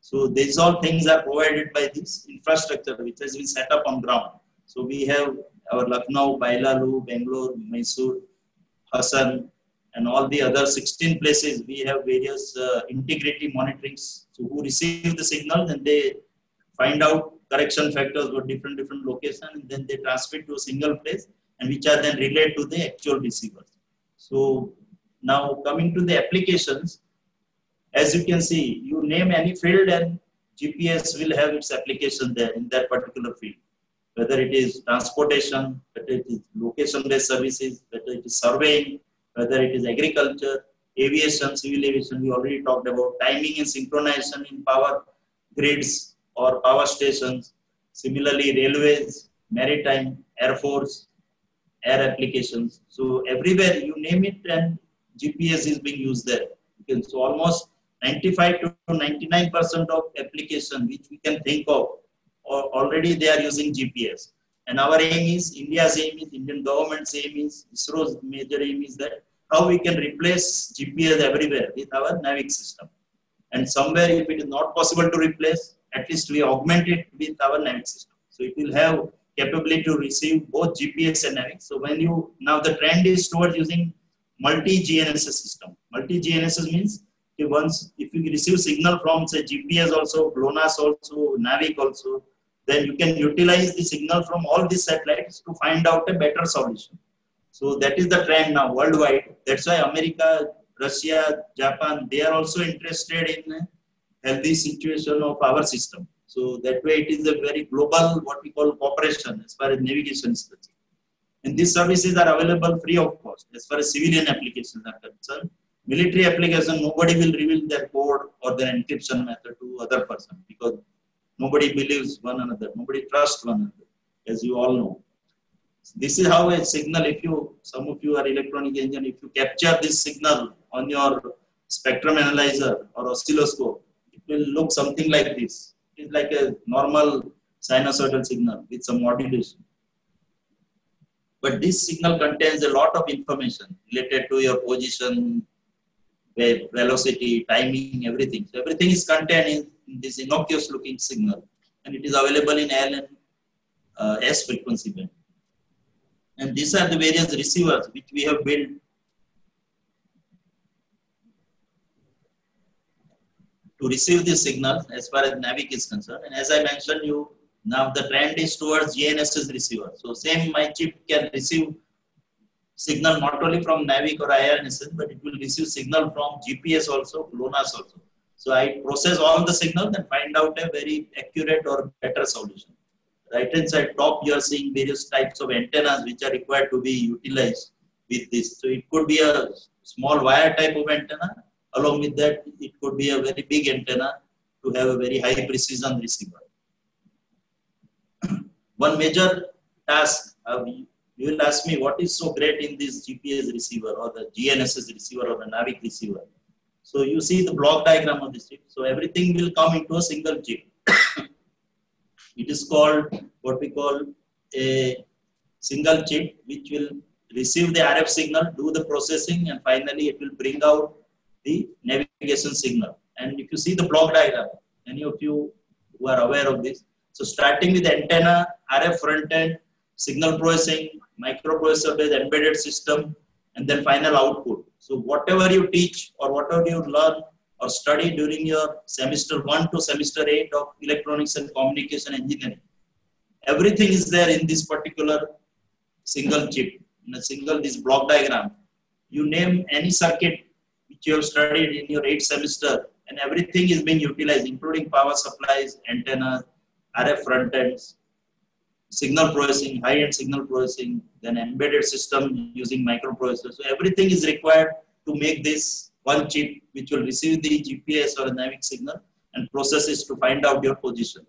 So these all things are provided by this infrastructure which has been set up on ground. So we have our Lucknow, Byalalu, Bangalore, Mysore, Hassan, and all the other 16 places we have various uh, integrity monitorings. So who receive the signal and they find out correction factors for different different locations and then they transmit to a single place and which are then relayed to the actual receivers. So now coming to the applications, as you can see, you name any field and GPS will have its application there in that particular field. Whether it is transportation, whether it is location-based services, whether it is surveying, whether it is agriculture, aviation, civil aviation, we already talked about timing and synchronization in power grids or power stations. Similarly, railways, maritime, air force, air applications. So everywhere you name it and GPS is being used there. So almost 95 to 99% of application which we can think of or already they are using GPS. And our aim is, India's aim is, Indian government's aim is, ISRO's major aim is that how we can replace GPS everywhere with our NavIC system. And somewhere if it is not possible to replace, at least we augment it with our NavIC system. So it will have capability to receive both GPS and NavIC. So when you, now the trend is towards using multi-GNSS system. Multi-GNSS means once, if you receive signal from say GPS also, GLONASS also, NavIC also, then you can utilize the signal from all these satellites to find out a better solution. So that is the trend now worldwide. That's why America, Russia, Japan, they are also interested in healthy situation of our system. So that way it is a very global, what we call cooperation as far as navigation is concerned. And these services are available free of cost as far as civilian applications are concerned. Military application, nobody will reveal their code or their encryption method to other person because Nobody believes one another. Nobody trusts one another, as you all know. This is how a signal, if you, some of you are electronic engineer, if you capture this signal on your spectrum analyzer or oscilloscope, will look something like this. It is like a normal sinusoidal signal with some modulation. But this signal contains a lot of information related to your position, velocity, timing, everything. So everything is contained in this innocuous looking signal and it is available in L and uh, S frequency band. And these are the various receivers which we have built to receive this signal as far as NavIC is concerned. And as I mentioned you, now the trend is towards GNSS receiver. So same my chip can receive signal not only from NavIC or IRNSS, but it will receive signal from GPS also, GLONASS also. So I process all the signals and find out a very accurate or better solution. Right hand side top, you are seeing various types of antennas which are required to be utilized with this. So it could be a small wire type of antenna. Along with that, it could be a very big antenna to have a very high precision receiver. One major task, uh, you will ask me, what is so great in this GPS receiver or the GNSS receiver or the NavIC receiver? So you see the block diagram of this chip. So everything will come into a single chip. it is called what we call a single chip, which will receive the RF signal, do the processing, and finally it will bring out the navigation signal. And if you see the block diagram, any of you who are aware of this, so starting with antenna, RF front end, signal processing, microprocessor based embedded system, and then final output. So whatever you teach or whatever you learn or study during your semester 1 to semester 8 of electronics and communication engineering, everything is there in this particular single chip, in a single this block diagram. You name any circuit which you have studied in your 8th semester and everything is being utilized including power supplies, antennas, RF front ends, signal processing, high-end signal processing, then embedded system using microprocessors. So everything is required to make this one chip which will receive the GPS or NavIC signal and process it to find out your position.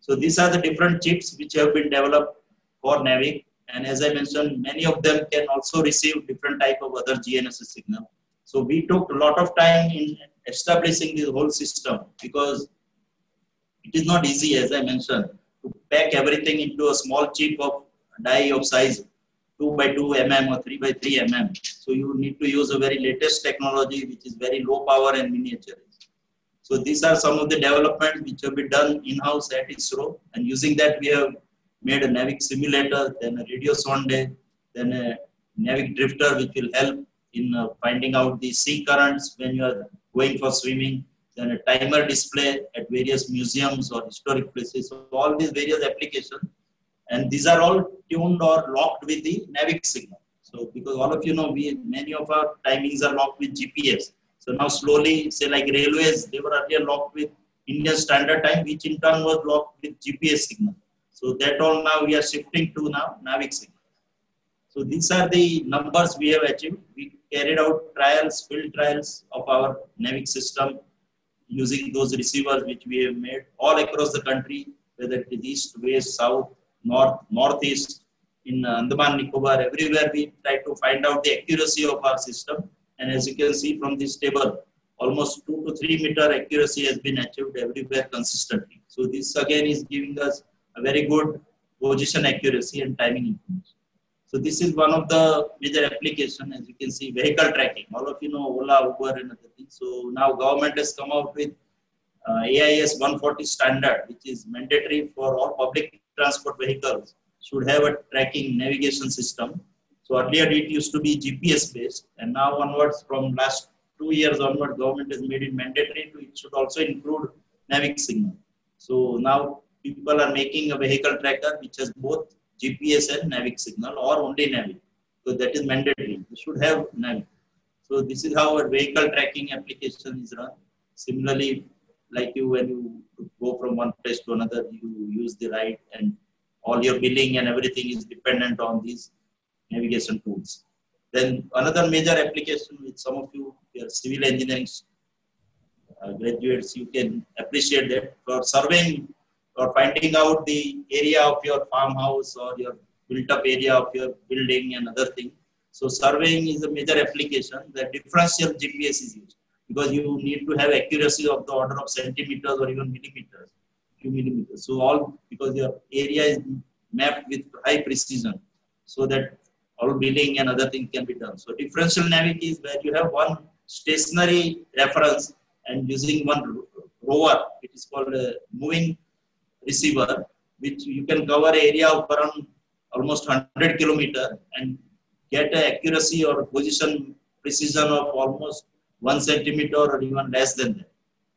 So these are the different chips which have been developed for NavIC. And as I mentioned, many of them can also receive different type of other GNSS signal. So we took a lot of time in establishing this whole system because it is not easy, as I mentioned to pack everything into a small chip of die of size 2 by 2 mm or 3 by 3 mm. So you need to use a very latest technology which is very low power and miniature. So these are some of the developments which have been done in-house at ISRO and using that we have made a NavIC simulator, then a radio sonde, then a NavIC drifter which will help in uh, finding out the sea currents when you are going for swimming then a timer display at various museums or historic places. So all these various applications, and these are all tuned or locked with the NavIC signal. So because all of you know, we many of our timings are locked with GPS. So now slowly, say like railways, they were earlier locked with Indian Standard Time, which in turn was locked with GPS signal. So that all now we are shifting to now NavIC signal. So these are the numbers we have achieved. We carried out trials, field trials of our NavIC system using those receivers which we have made all across the country, whether it is east, west, south, north, northeast, in Andaman Nicobar, everywhere we try to find out the accuracy of our system. And as you can see from this table, almost two to three meter accuracy has been achieved everywhere consistently. So this again is giving us a very good position accuracy and timing information. So this is one of the major application, as you can see, vehicle tracking. All of you know Ola, Uber and other things. So now government has come out with uh, AIS 140 standard, which is mandatory for all public transport vehicles should have a tracking navigation system. So earlier it used to be GPS based and now onwards from last two years onward, government has made it mandatory to, it should also include NavIC signal. So now people are making a vehicle tracker which has both GPS and NavIC signal or only NavIC. So that is mandatory. You should have NavIC. So this is how a vehicle tracking application is run. Similarly, like you, when you go from one place to another, you use the right and all your billing and everything is dependent on these navigation tools. Then another major application with some of you, your civil engineering uh, graduates, you can appreciate that for surveying or finding out the area of your farmhouse or your built up area of your building and other thing. So surveying is a major application. The differential GPS is used because you need to have accuracy of the order of centimeters or even millimeters, few millimeters. So all because your area is mapped with high precision, so that all billing and other things can be done. So differential navigation is where you have one stationary reference and using one rover, it is called a moving receiver, which you can cover area of around almost 100 kilometer and get a accuracy or position precision of almost one centimeter or even less than that.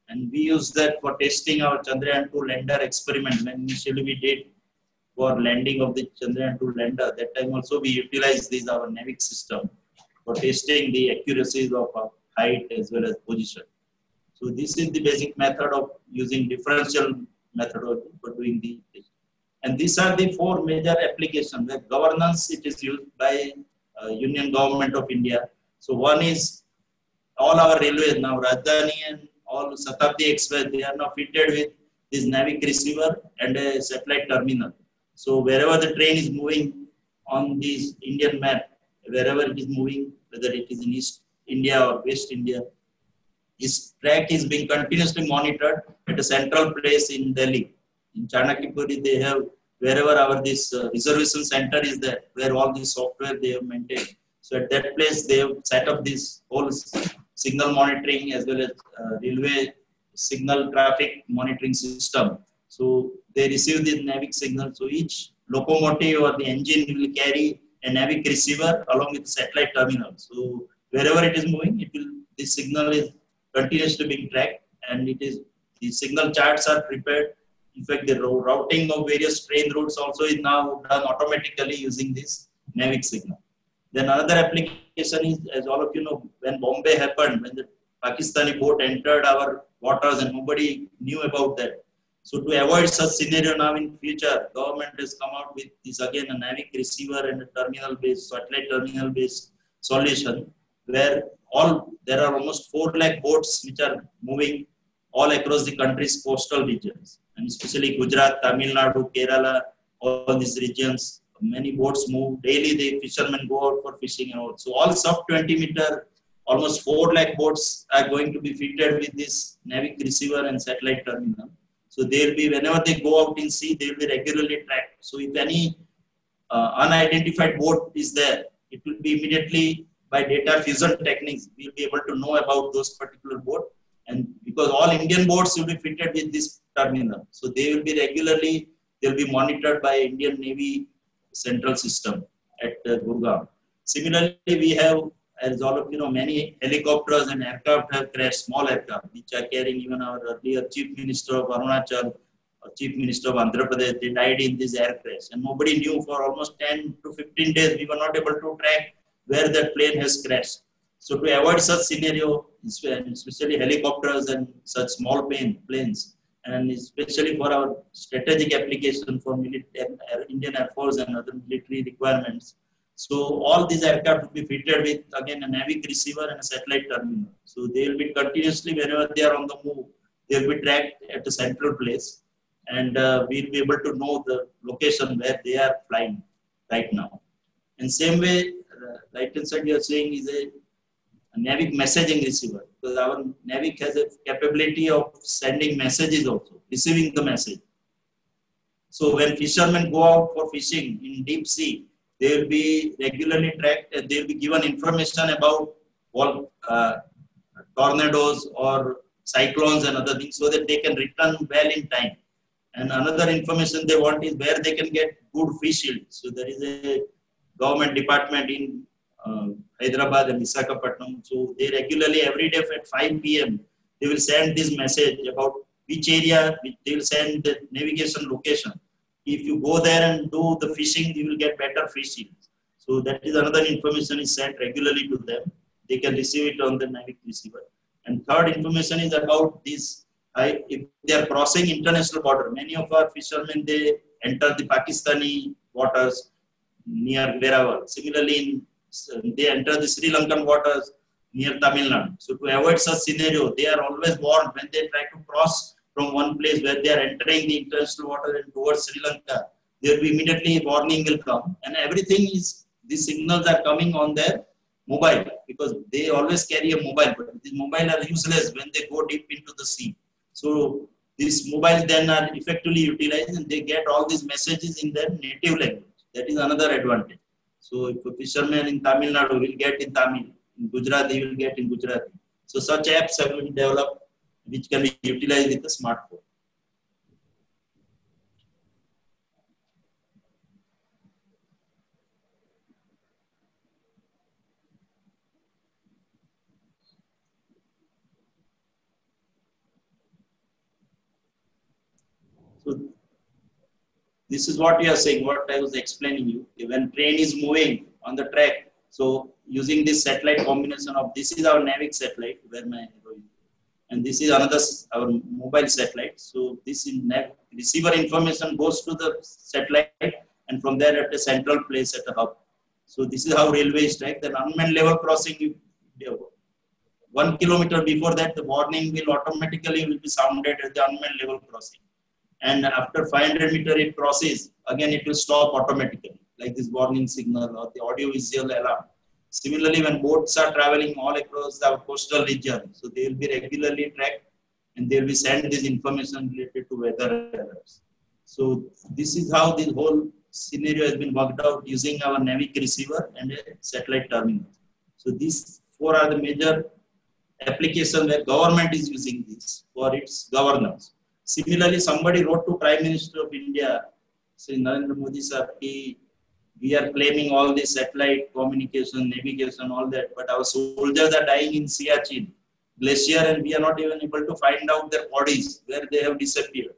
And we use that for testing our Chandrayaan 2 lander experiment when initially we did for landing of the Chandrayaan 2 lander. That time also we utilized this our NavIC system for testing the accuracies of height as well as position. So this is the basic method of using differential methodology for doing the testing. And these are the four major applications where governance it is used by uh, Union Government of India. So one is all our railways now, Rajdhani and all Shatabdi Express, they are now fitted with this NavIC receiver and a satellite terminal. So wherever the train is moving on this Indian map, wherever it is moving, whether it is in East India or West India, this track is being continuously monitored at a central place in Delhi. In Chanakyapuri, they have wherever our this uh, reservation center is there, where all this software they have maintained. So at that place, they have set up this whole signal monitoring as well as uh, railway signal traffic monitoring system. So they receive the NavIC signal. So each locomotive or the engine will carry a NavIC receiver along with satellite terminal. So wherever it is moving, it will the signal is continuously being tracked and it is the signal charts are prepared. In fact, the routing of various train routes also is now done automatically using this NavIC signal. Then another application is, as all of you know, when Bombay happened, when the Pakistani boat entered our waters and nobody knew about that. So to avoid such scenario now in future, government has come out with this again a NavIC receiver and a terminal based, satellite terminal based solution where all there are almost 4 lakh boats which are moving all across the country's coastal regions and especially Gujarat, Tamil Nadu, Kerala, all these regions. Many boats move daily. The fishermen go out for fishing and all. So all sub 20 meter, almost 4 lakh boats are going to be fitted with this NavIC receiver and satellite terminal. So they will be whenever they go out in sea, they will be regularly tracked. So if any uh, unidentified boat is there, it will be immediately by data fusion techniques, we will be able to know about those particular boat. And because all Indian boats will be fitted with this terminal, so they will be regularly they will be monitored by Indian Navy central system at uh, Gurgaon. Similarly, we have, as all of you know, many helicopters and aircraft have crashed, small aircraft, which are carrying even our earlier Chief Minister of Arunachal, Chief Minister of Andhra Pradesh, they died in this air crash. And nobody knew for almost 10 to 15 days, we were not able to track where that plane has crashed. So to avoid such scenario, especially helicopters and such small plane, planes, and especially for our strategic application for Indian Air Force and other military requirements, So all these aircraft will be fitted with again a NavIC receiver and a satellite terminal. So they will be continuously whenever they are on the move, they will be tracked at a central place, and uh, we'll be able to know the location where they are flying right now. And same way, uh, right hand side you are saying is a, NavIC messaging receiver because our NavIC has a capability of sending messages also, receiving the message. So when fishermen go out for fishing in deep sea, they will be regularly tracked and they will be given information about all uh, tornadoes or cyclones and other things so that they can return well in time. And another information they want is where they can get good fish yield. So there is a government department in uh, Um, Hyderabad and Visakhapatnam. So they regularly every day at 5 p.m. they will send this message about which area they will send the navigation location. If you go there and do the fishing, you will get better fishing. So that is another information is sent regularly to them. They can receive it on the NavIC receiver. And third information is about this. I, if they are crossing international border, many of our fishermen they enter the Pakistani waters near wherever. Similarly, in, they enter the Sri Lankan waters near Tamil Nadu. So to avoid such scenario, they are always warned when they try to cross from one place where they are entering the international water and towards Sri Lanka. There will be immediately warning will come, and everything is these signals are coming on their mobile because they always carry a mobile, but these mobile are useless when they go deep into the sea. So these mobiles then are effectively utilized and they get all these messages in their native language. That is another advantage. So if a fisherman in Tamil Nadu will get in Tamil, in Gujarat he will get in Gujarati. So such apps have been developed which can be utilized with a smartphone. So this is what we are saying, what I was explaining you. When train is moving on the track, so using this satellite combination of this is our NavIC satellite where my and this is another our mobile satellite. So this receiver information goes to the satellite and from there at a central place at a hub. So this is how railway is tracked. Then unmanned level crossing, one kilometer before that, the warning will automatically will be sounded at the unmanned level crossing and after 500 meter it crosses, again it will stop automatically, like this warning signal or the audio visual alarm. Similarly, when boats are traveling all across our coastal region, so they will be regularly tracked and they will be sent this information related to weather alerts. So this is how the whole scenario has been worked out using our NavIC receiver and a satellite terminal. So these four are the major applications where government is using this for its governance. Similarly, somebody wrote to Prime Minister of India, Sri Narendra Modi sir, we are claiming all this satellite communication, navigation, all that, but our soldiers are dying in Siachen glacier and we are not even able to find out their bodies, where they have disappeared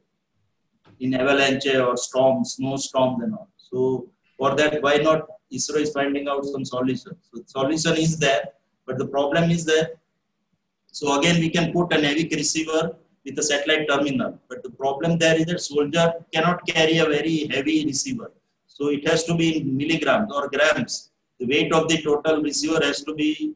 in avalanche or storms, snowstorms and all. So for that, why not ISRO is finding out some solution. So solution is there, but the problem is that, so again, we can put a NavIC receiver with a satellite terminal. But the problem there is that soldier cannot carry a very heavy receiver. So it has to be in milligrams or grams. The weight of the total receiver has to be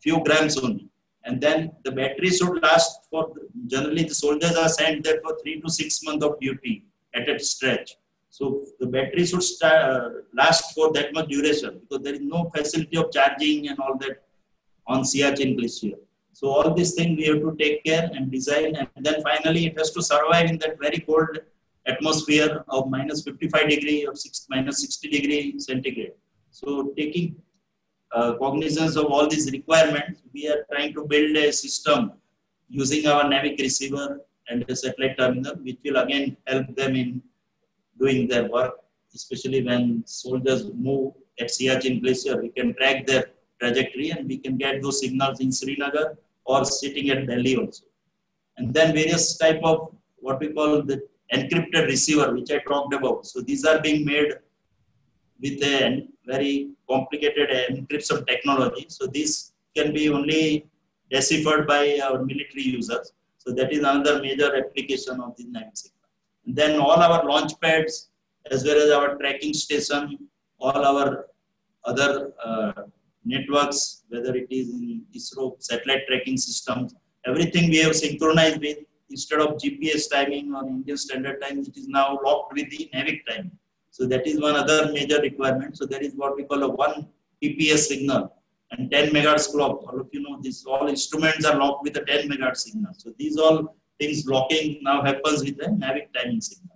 few grams only. And then the battery should last for, generally the soldiers are sent there for three to six months of duty at a stretch. So the battery should start, uh, last for that much duration because there is no facility of charging and all that on Siachen Glacier. So all these things we have to take care and design and then finally it has to survive in that very cold atmosphere of minus 55 degree or six, minus 60 degree centigrade. So taking uh, cognizance of all these requirements, we are trying to build a system using our NavIC receiver and a satellite terminal, which will again help them in doing their work, especially when soldiers move at Siachen Glacier. We can track their trajectory and we can get those signals in Srinagar or sitting at Delhi also. And then various type of what we call the encrypted receiver, which I talked about. So these are being made with a very complicated encryption technology. So this can be only deciphered by our military users. So that is another major application of the NavIC signal. And then all our launch pads, as well as our tracking station, all our other uh, networks, whether it is in ISRO satellite tracking systems, everything we have synchronized with instead of GPS timing or Indian standard time, it is now locked with the NavIC time. So that is one other major requirement. So that is what we call a one PPS signal and 10 megahertz clock. All of you know this, all instruments are locked with a 10 megahertz signal. So these all things locking now happens with a NavIC timing signal.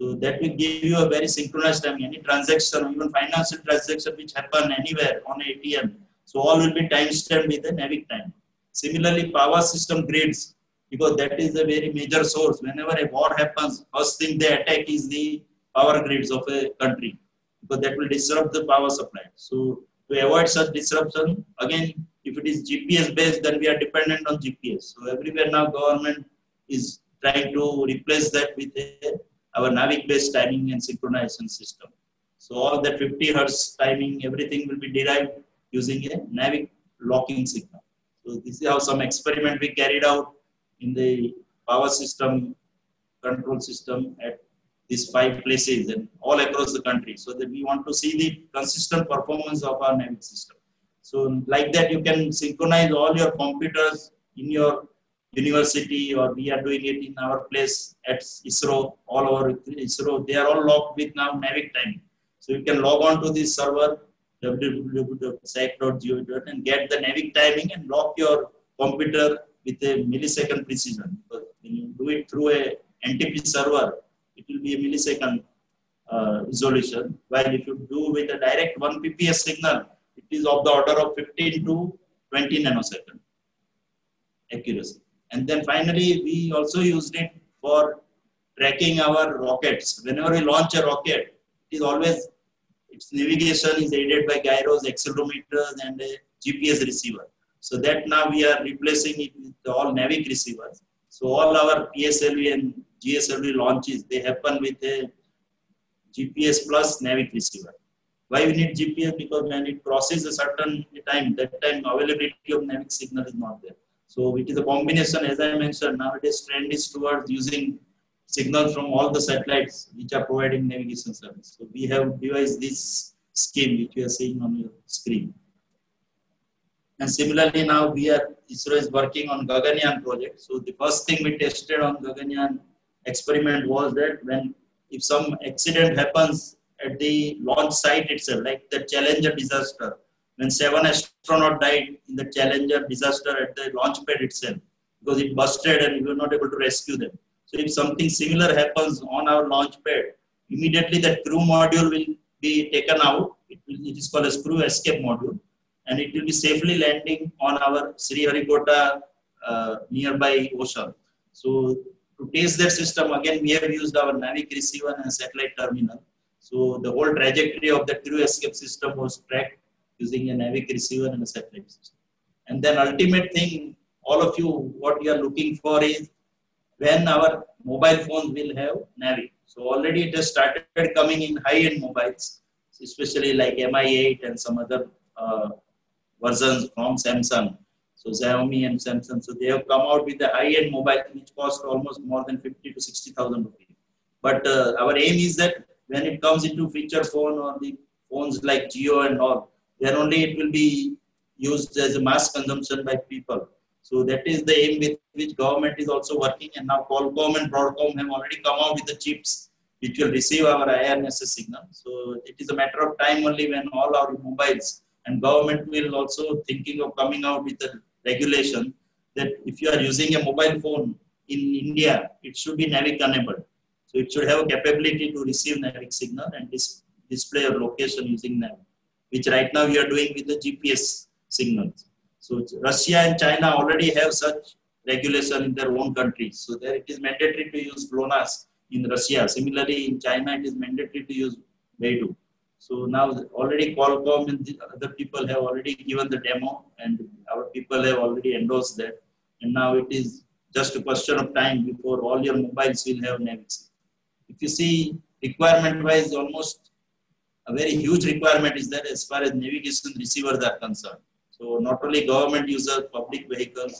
So that will give you a very synchronized timing. Any transaction, even financial transaction which happen anywhere on ATM, so all will be time stamped with a NAVIC time. Similarly, power system grids, because that is a very major source. Whenever a war happens, first thing they attack is the power grids of a country, because that will disrupt the power supply. So to avoid such disruption, again, if it is GPS based, then we are dependent on GPS. So everywhere now government is trying to replace that with a, our NAVIC based timing and synchronization system. So all that 50 hertz timing, everything will be derived using a NAVIC locking signal. So this is how some experiment we carried out in the power system control system at these five places and all across the country so that we want to see the consistent performance of our NAVIC system. So like that, you can synchronize all your computers in your university or we are doing it in our place at ISRO, all over ISRO, they are all locked with now NAVIC time. So you can log on to this server www.sec.gov and get the NAVIC timing and lock your computer with a millisecond precision. But when you do it through a NTP server, it will be a millisecond uh, resolution. While if you do with a direct 1 PPS signal, it is of the order of 15 to 20 nanosecond accuracy. And then finally, we also used it for tracking our rockets. Whenever we launch a rocket, it is always its navigation is aided by gyros, accelerometers, and a GPS receiver. So that now we are replacing it with all NAVIC receivers. So all our PSLV and GSLV launches, they happen with a GPS plus NAVIC receiver. Why we need GPS? Because when it crosses a certain time, that time availability of NAVIC signal is not there. So it is a combination, as I mentioned, nowadays trend is towards using signals from all the satellites which are providing navigation service. So we have devised this scheme which you are seeing on your screen. And similarly, now we are, ISRO is working on Gaganyaan project. So the first thing we tested on Gaganyaan experiment was that when, if some accident happens at the launch site itself, like the Challenger disaster, when seven astronauts died in the Challenger disaster at the launch pad itself, because it busted and we were not able to rescue them. So if something similar happens on our launch pad, immediately that crew module will be taken out. It, will, it is called a screw escape module and it will be safely landing on our Sriharikota uh, nearby ocean. So to test that system, again, we have used our NAVIC receiver and satellite terminal. So the whole trajectory of the crew escape system was tracked using a NAVIC receiver and a satellite system. And then ultimate thing, all of you, what you are looking for is when our mobile phones will have NAVIC. So already it has started coming in high-end mobiles, especially like Mi8 and some other uh, versions from Samsung. So Xiaomi and Samsung. So they have come out with the high-end mobile which cost almost more than 50 to 60,000 rupees. But uh, our aim is that when it comes into feature phone or the phones like Jio and all, then only it will be used as a mass consumption by people. So that is the aim with which government is also working. And now Qualcomm and Broadcom have already come out with the chips which will receive our IRNSS signal. So it is a matter of time only when all our mobiles and government will also thinking of coming out with a regulation that if you are using a mobile phone in India, it should be NAVIC enabled. So it should have a capability to receive NAVIC signal and dis display your location using NAVIC, which right now we are doing with the GPS signals. So Russia and China already have such regulation in their own countries. So there it is mandatory to use GLONASS in Russia. Similarly, in China, it is mandatory to use Beidou. So now already Qualcomm and the other people have already given the demo and our people have already endorsed that. And now it is just a question of time before all your mobiles will have NAVIC. If you see requirement wise, almost a very huge requirement is that as far as navigation receivers are concerned. So not only government users, public vehicles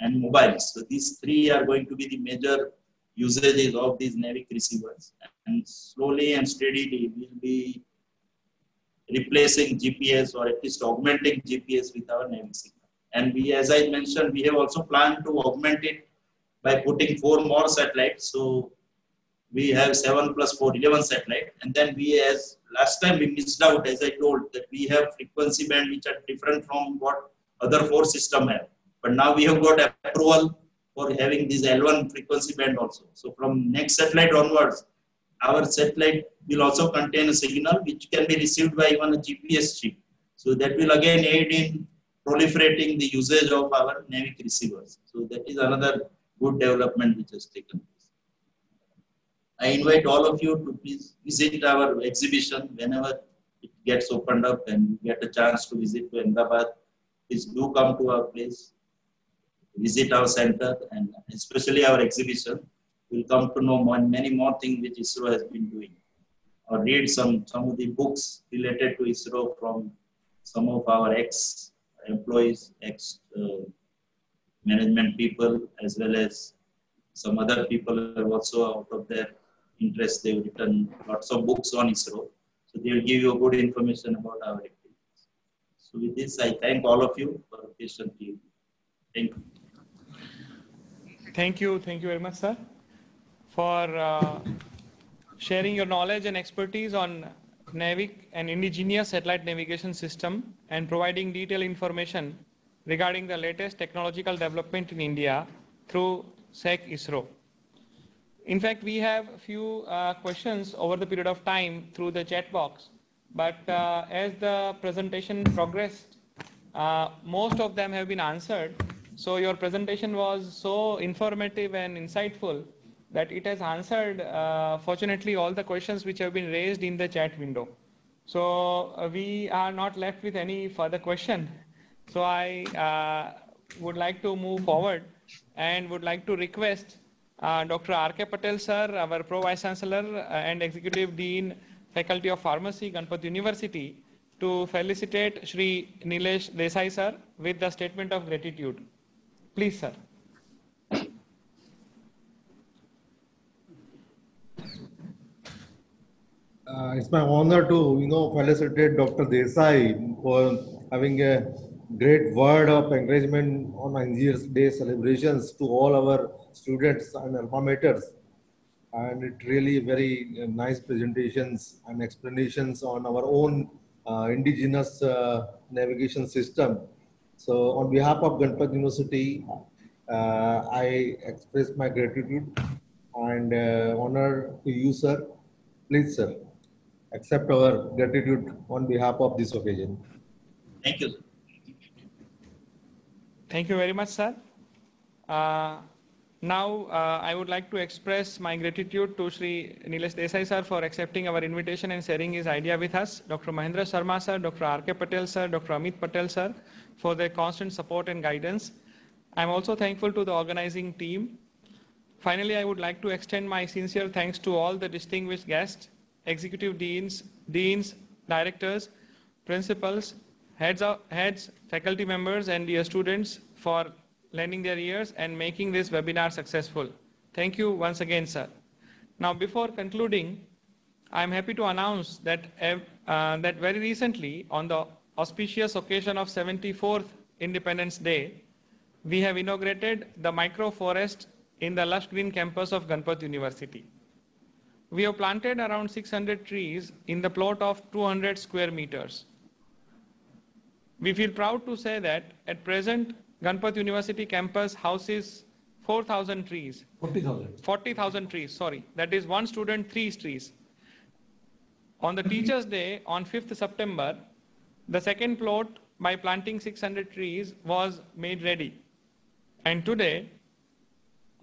and mobiles. So these three are going to be the major usages of these NAVIC receivers. And slowly and steadily we will be replacing GPS or at least augmenting GPS with our Navic signal. And we, as I mentioned, we have also planned to augment it by putting four more satellites. So we have seven plus four, 11 satellite. And then we, as last time we missed out, as I told, that we have frequency band which are different from what other four system have. But now we have got approval for having this L1 frequency band also. So from next satellite onwards, our satellite will also contain a signal which can be received by even a GPS chip. So that will again aid in proliferating the usage of our NAVIC receivers. So that is another good development which has taken. I invite all of you to please visit our exhibition whenever it gets opened up and you get a chance to visit to Ahmedabad. Please do come to our place, visit our center and especially our exhibition. You'll come to know more, many more things which ISRO has been doing or read some, some of the books related to ISRO from some of our ex employees, ex uh, management people, as well as some other people have also out of their interest, they've written lots of books on ISRO. So they will give you good information about our activities. So with this, I thank all of you for patiently. Thank you. Thank you. Thank you very much, sir, for uh, sharing your knowledge and expertise on NAVIC, an indigenous satellite navigation system, and providing detailed information regarding the latest technological development in India through SAC ISRO. In fact, we have a few uh, questions over the period of time through the chat box, but uh, as the presentation progressed, uh, most of them have been answered. So your presentation was so informative and insightful that it has answered, uh, fortunately, all the questions which have been raised in the chat window. So uh, we are not left with any further question. So I uh, would like to move forward and would like to request uh, Dr. R.K. Patel, sir, our Pro Vice Chancellor uh, and Executive Dean, Faculty of Pharmacy, Ganpat University, to felicitate Shri Nilesh Desai, sir, with the statement of gratitude. Please, sir. Uh, it's my honor to, you know, felicitate Dr. Desai for having a great word of encouragement on Engineers Day celebrations to all our students and alma maters. And it really very uh, nice presentations and explanations on our own uh, indigenous uh, navigation system. So on behalf of Ganpat University, uh, I express my gratitude and uh, honor to you, sir. Please, sir accept our gratitude on behalf of this occasion. Thank you. Thank you very much, sir. Uh, now, uh, I would like to express my gratitude to Sri Nilesh Desai, sir, for accepting our invitation and sharing his idea with us. Dr. Mahendra Sharma, sir, Dr. R.K. Patel, sir, Dr. Amit Patel, sir, for their constant support and guidance. I'm also thankful to the organizing team. Finally, I would like to extend my sincere thanks to all the distinguished guests executive deans, deans, directors, principals, heads, of, heads, faculty members, and dear students for lending their ears and making this webinar successful. Thank you once again, sir. Now, before concluding, I'm happy to announce that, uh, that very recently, on the auspicious occasion of 74th Independence Day, we have inaugurated the micro forest in the lush green campus of Ganpat University. We have planted around 600 trees in the plot of 200 square meters. We feel proud to say that at present, Ganpat University campus houses 4,000 trees. 40,000. 40,000 trees, sorry. That is one student, three trees. On the Teacher's Day, on 5th September, the second plot by planting 600 trees was made ready. And today,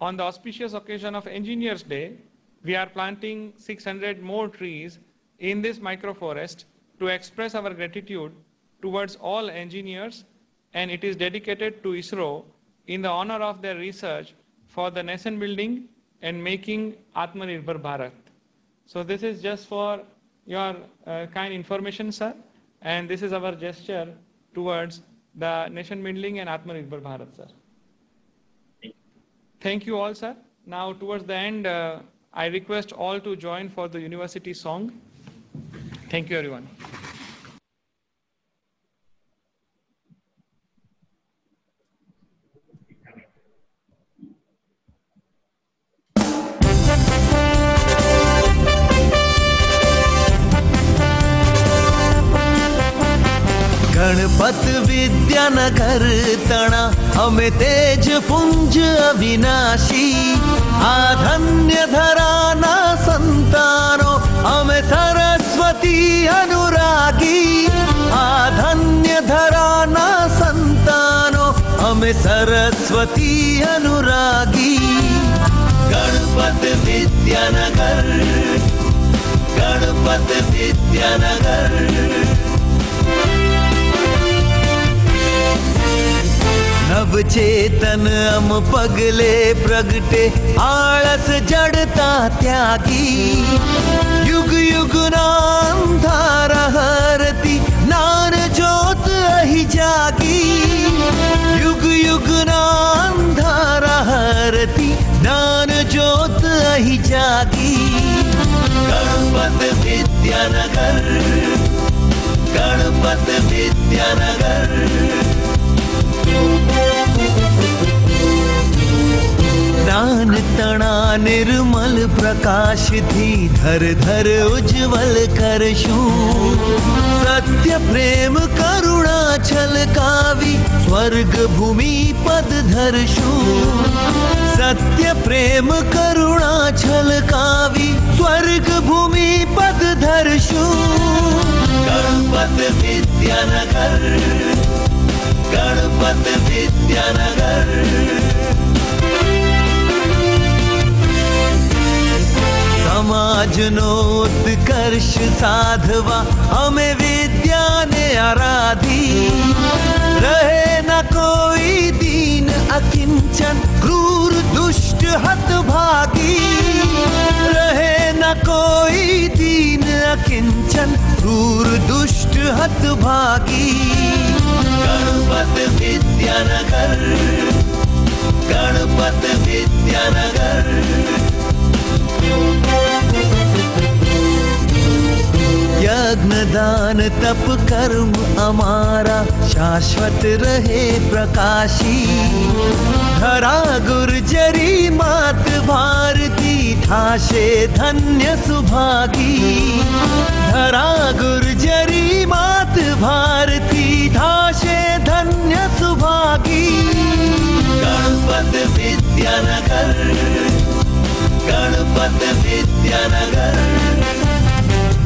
on the auspicious occasion of Engineers Day, we are planting 600 more trees in this microforest to express our gratitude towards all engineers and it is dedicated to ISRO in the honor of their research for the nation building and making Atmanirbhar Bharat. So this is just for your uh, kind information, sir. And this is our gesture towards the nation building and Atmanirbhar Bharat, sir. Thank you all, sir. Now towards the end, uh, I request all to join for the university song. Thank you, everyone. Ganpat Vidyanagar तणा, हमें तेज पुंज अविनाशी। आधन्य धराना संतानो, हमें सरस्वती अनुरागी। आधन्य धरा धराना संतानो, हमें सरस्वती अनुरागी। गणपत विद्यानगर गणपत विद्यानगर नव चेतन अम पगले प्रगटे आळस जड़ता त्यागी। युग युग नांधार हरती, नान ज्योत अहि जागी। युग युग नांधार हरती, नान ज्योत अहि जागी। गणपत विद्यानगर गणपत विद्यानगर। तना निर्मल प्रकाश थी, धर धर उज्जवल करशु सत्य प्रेम करुणा छल कावी, स्वर्ग भूमि पद धरशु सत्य प्रेम करुणा छल कावी, स्वर्ग भूमि पद धरशु गणपत विद्यानगर गणपत विद्यानगर। समाजनोत्कर्ष साधवा, हमें विद्या ने आराधी। रहे न कोई दीन अकिंचन, क्रूर दुष्ट हत भागी। रहे न कोई दीन अकिंचन, क्रूर दुष्ट हत भागी। गणपत विद्यानगर गणपत विद्यानगर। दान तप कर्म हमारा शाश्वत रहे प्रकाशी। धरा गुर्जरी मात भारती ठाशे धन्य सुभागी। धरा गुर्जरी मात भारती ठाशे धन्य सुभागी। गणपत विद्यानगर गणपत विद्यानगर।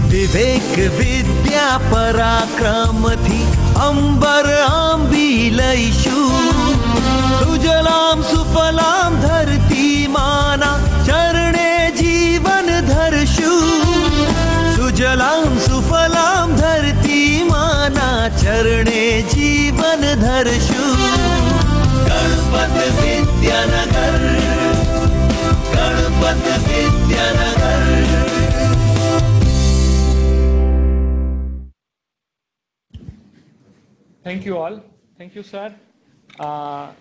विवेक विद्या पराक्रम थी, अंबर आंबी लईशु। सुजलाम सुफलाम धरती माना, चरणे जीवन धरशु। सुजलाम सुफलाम धरती माना, चरणे जीवन धरशु। Ganpat Vidyanagar. Thank you all. Thank you, sir. Uh,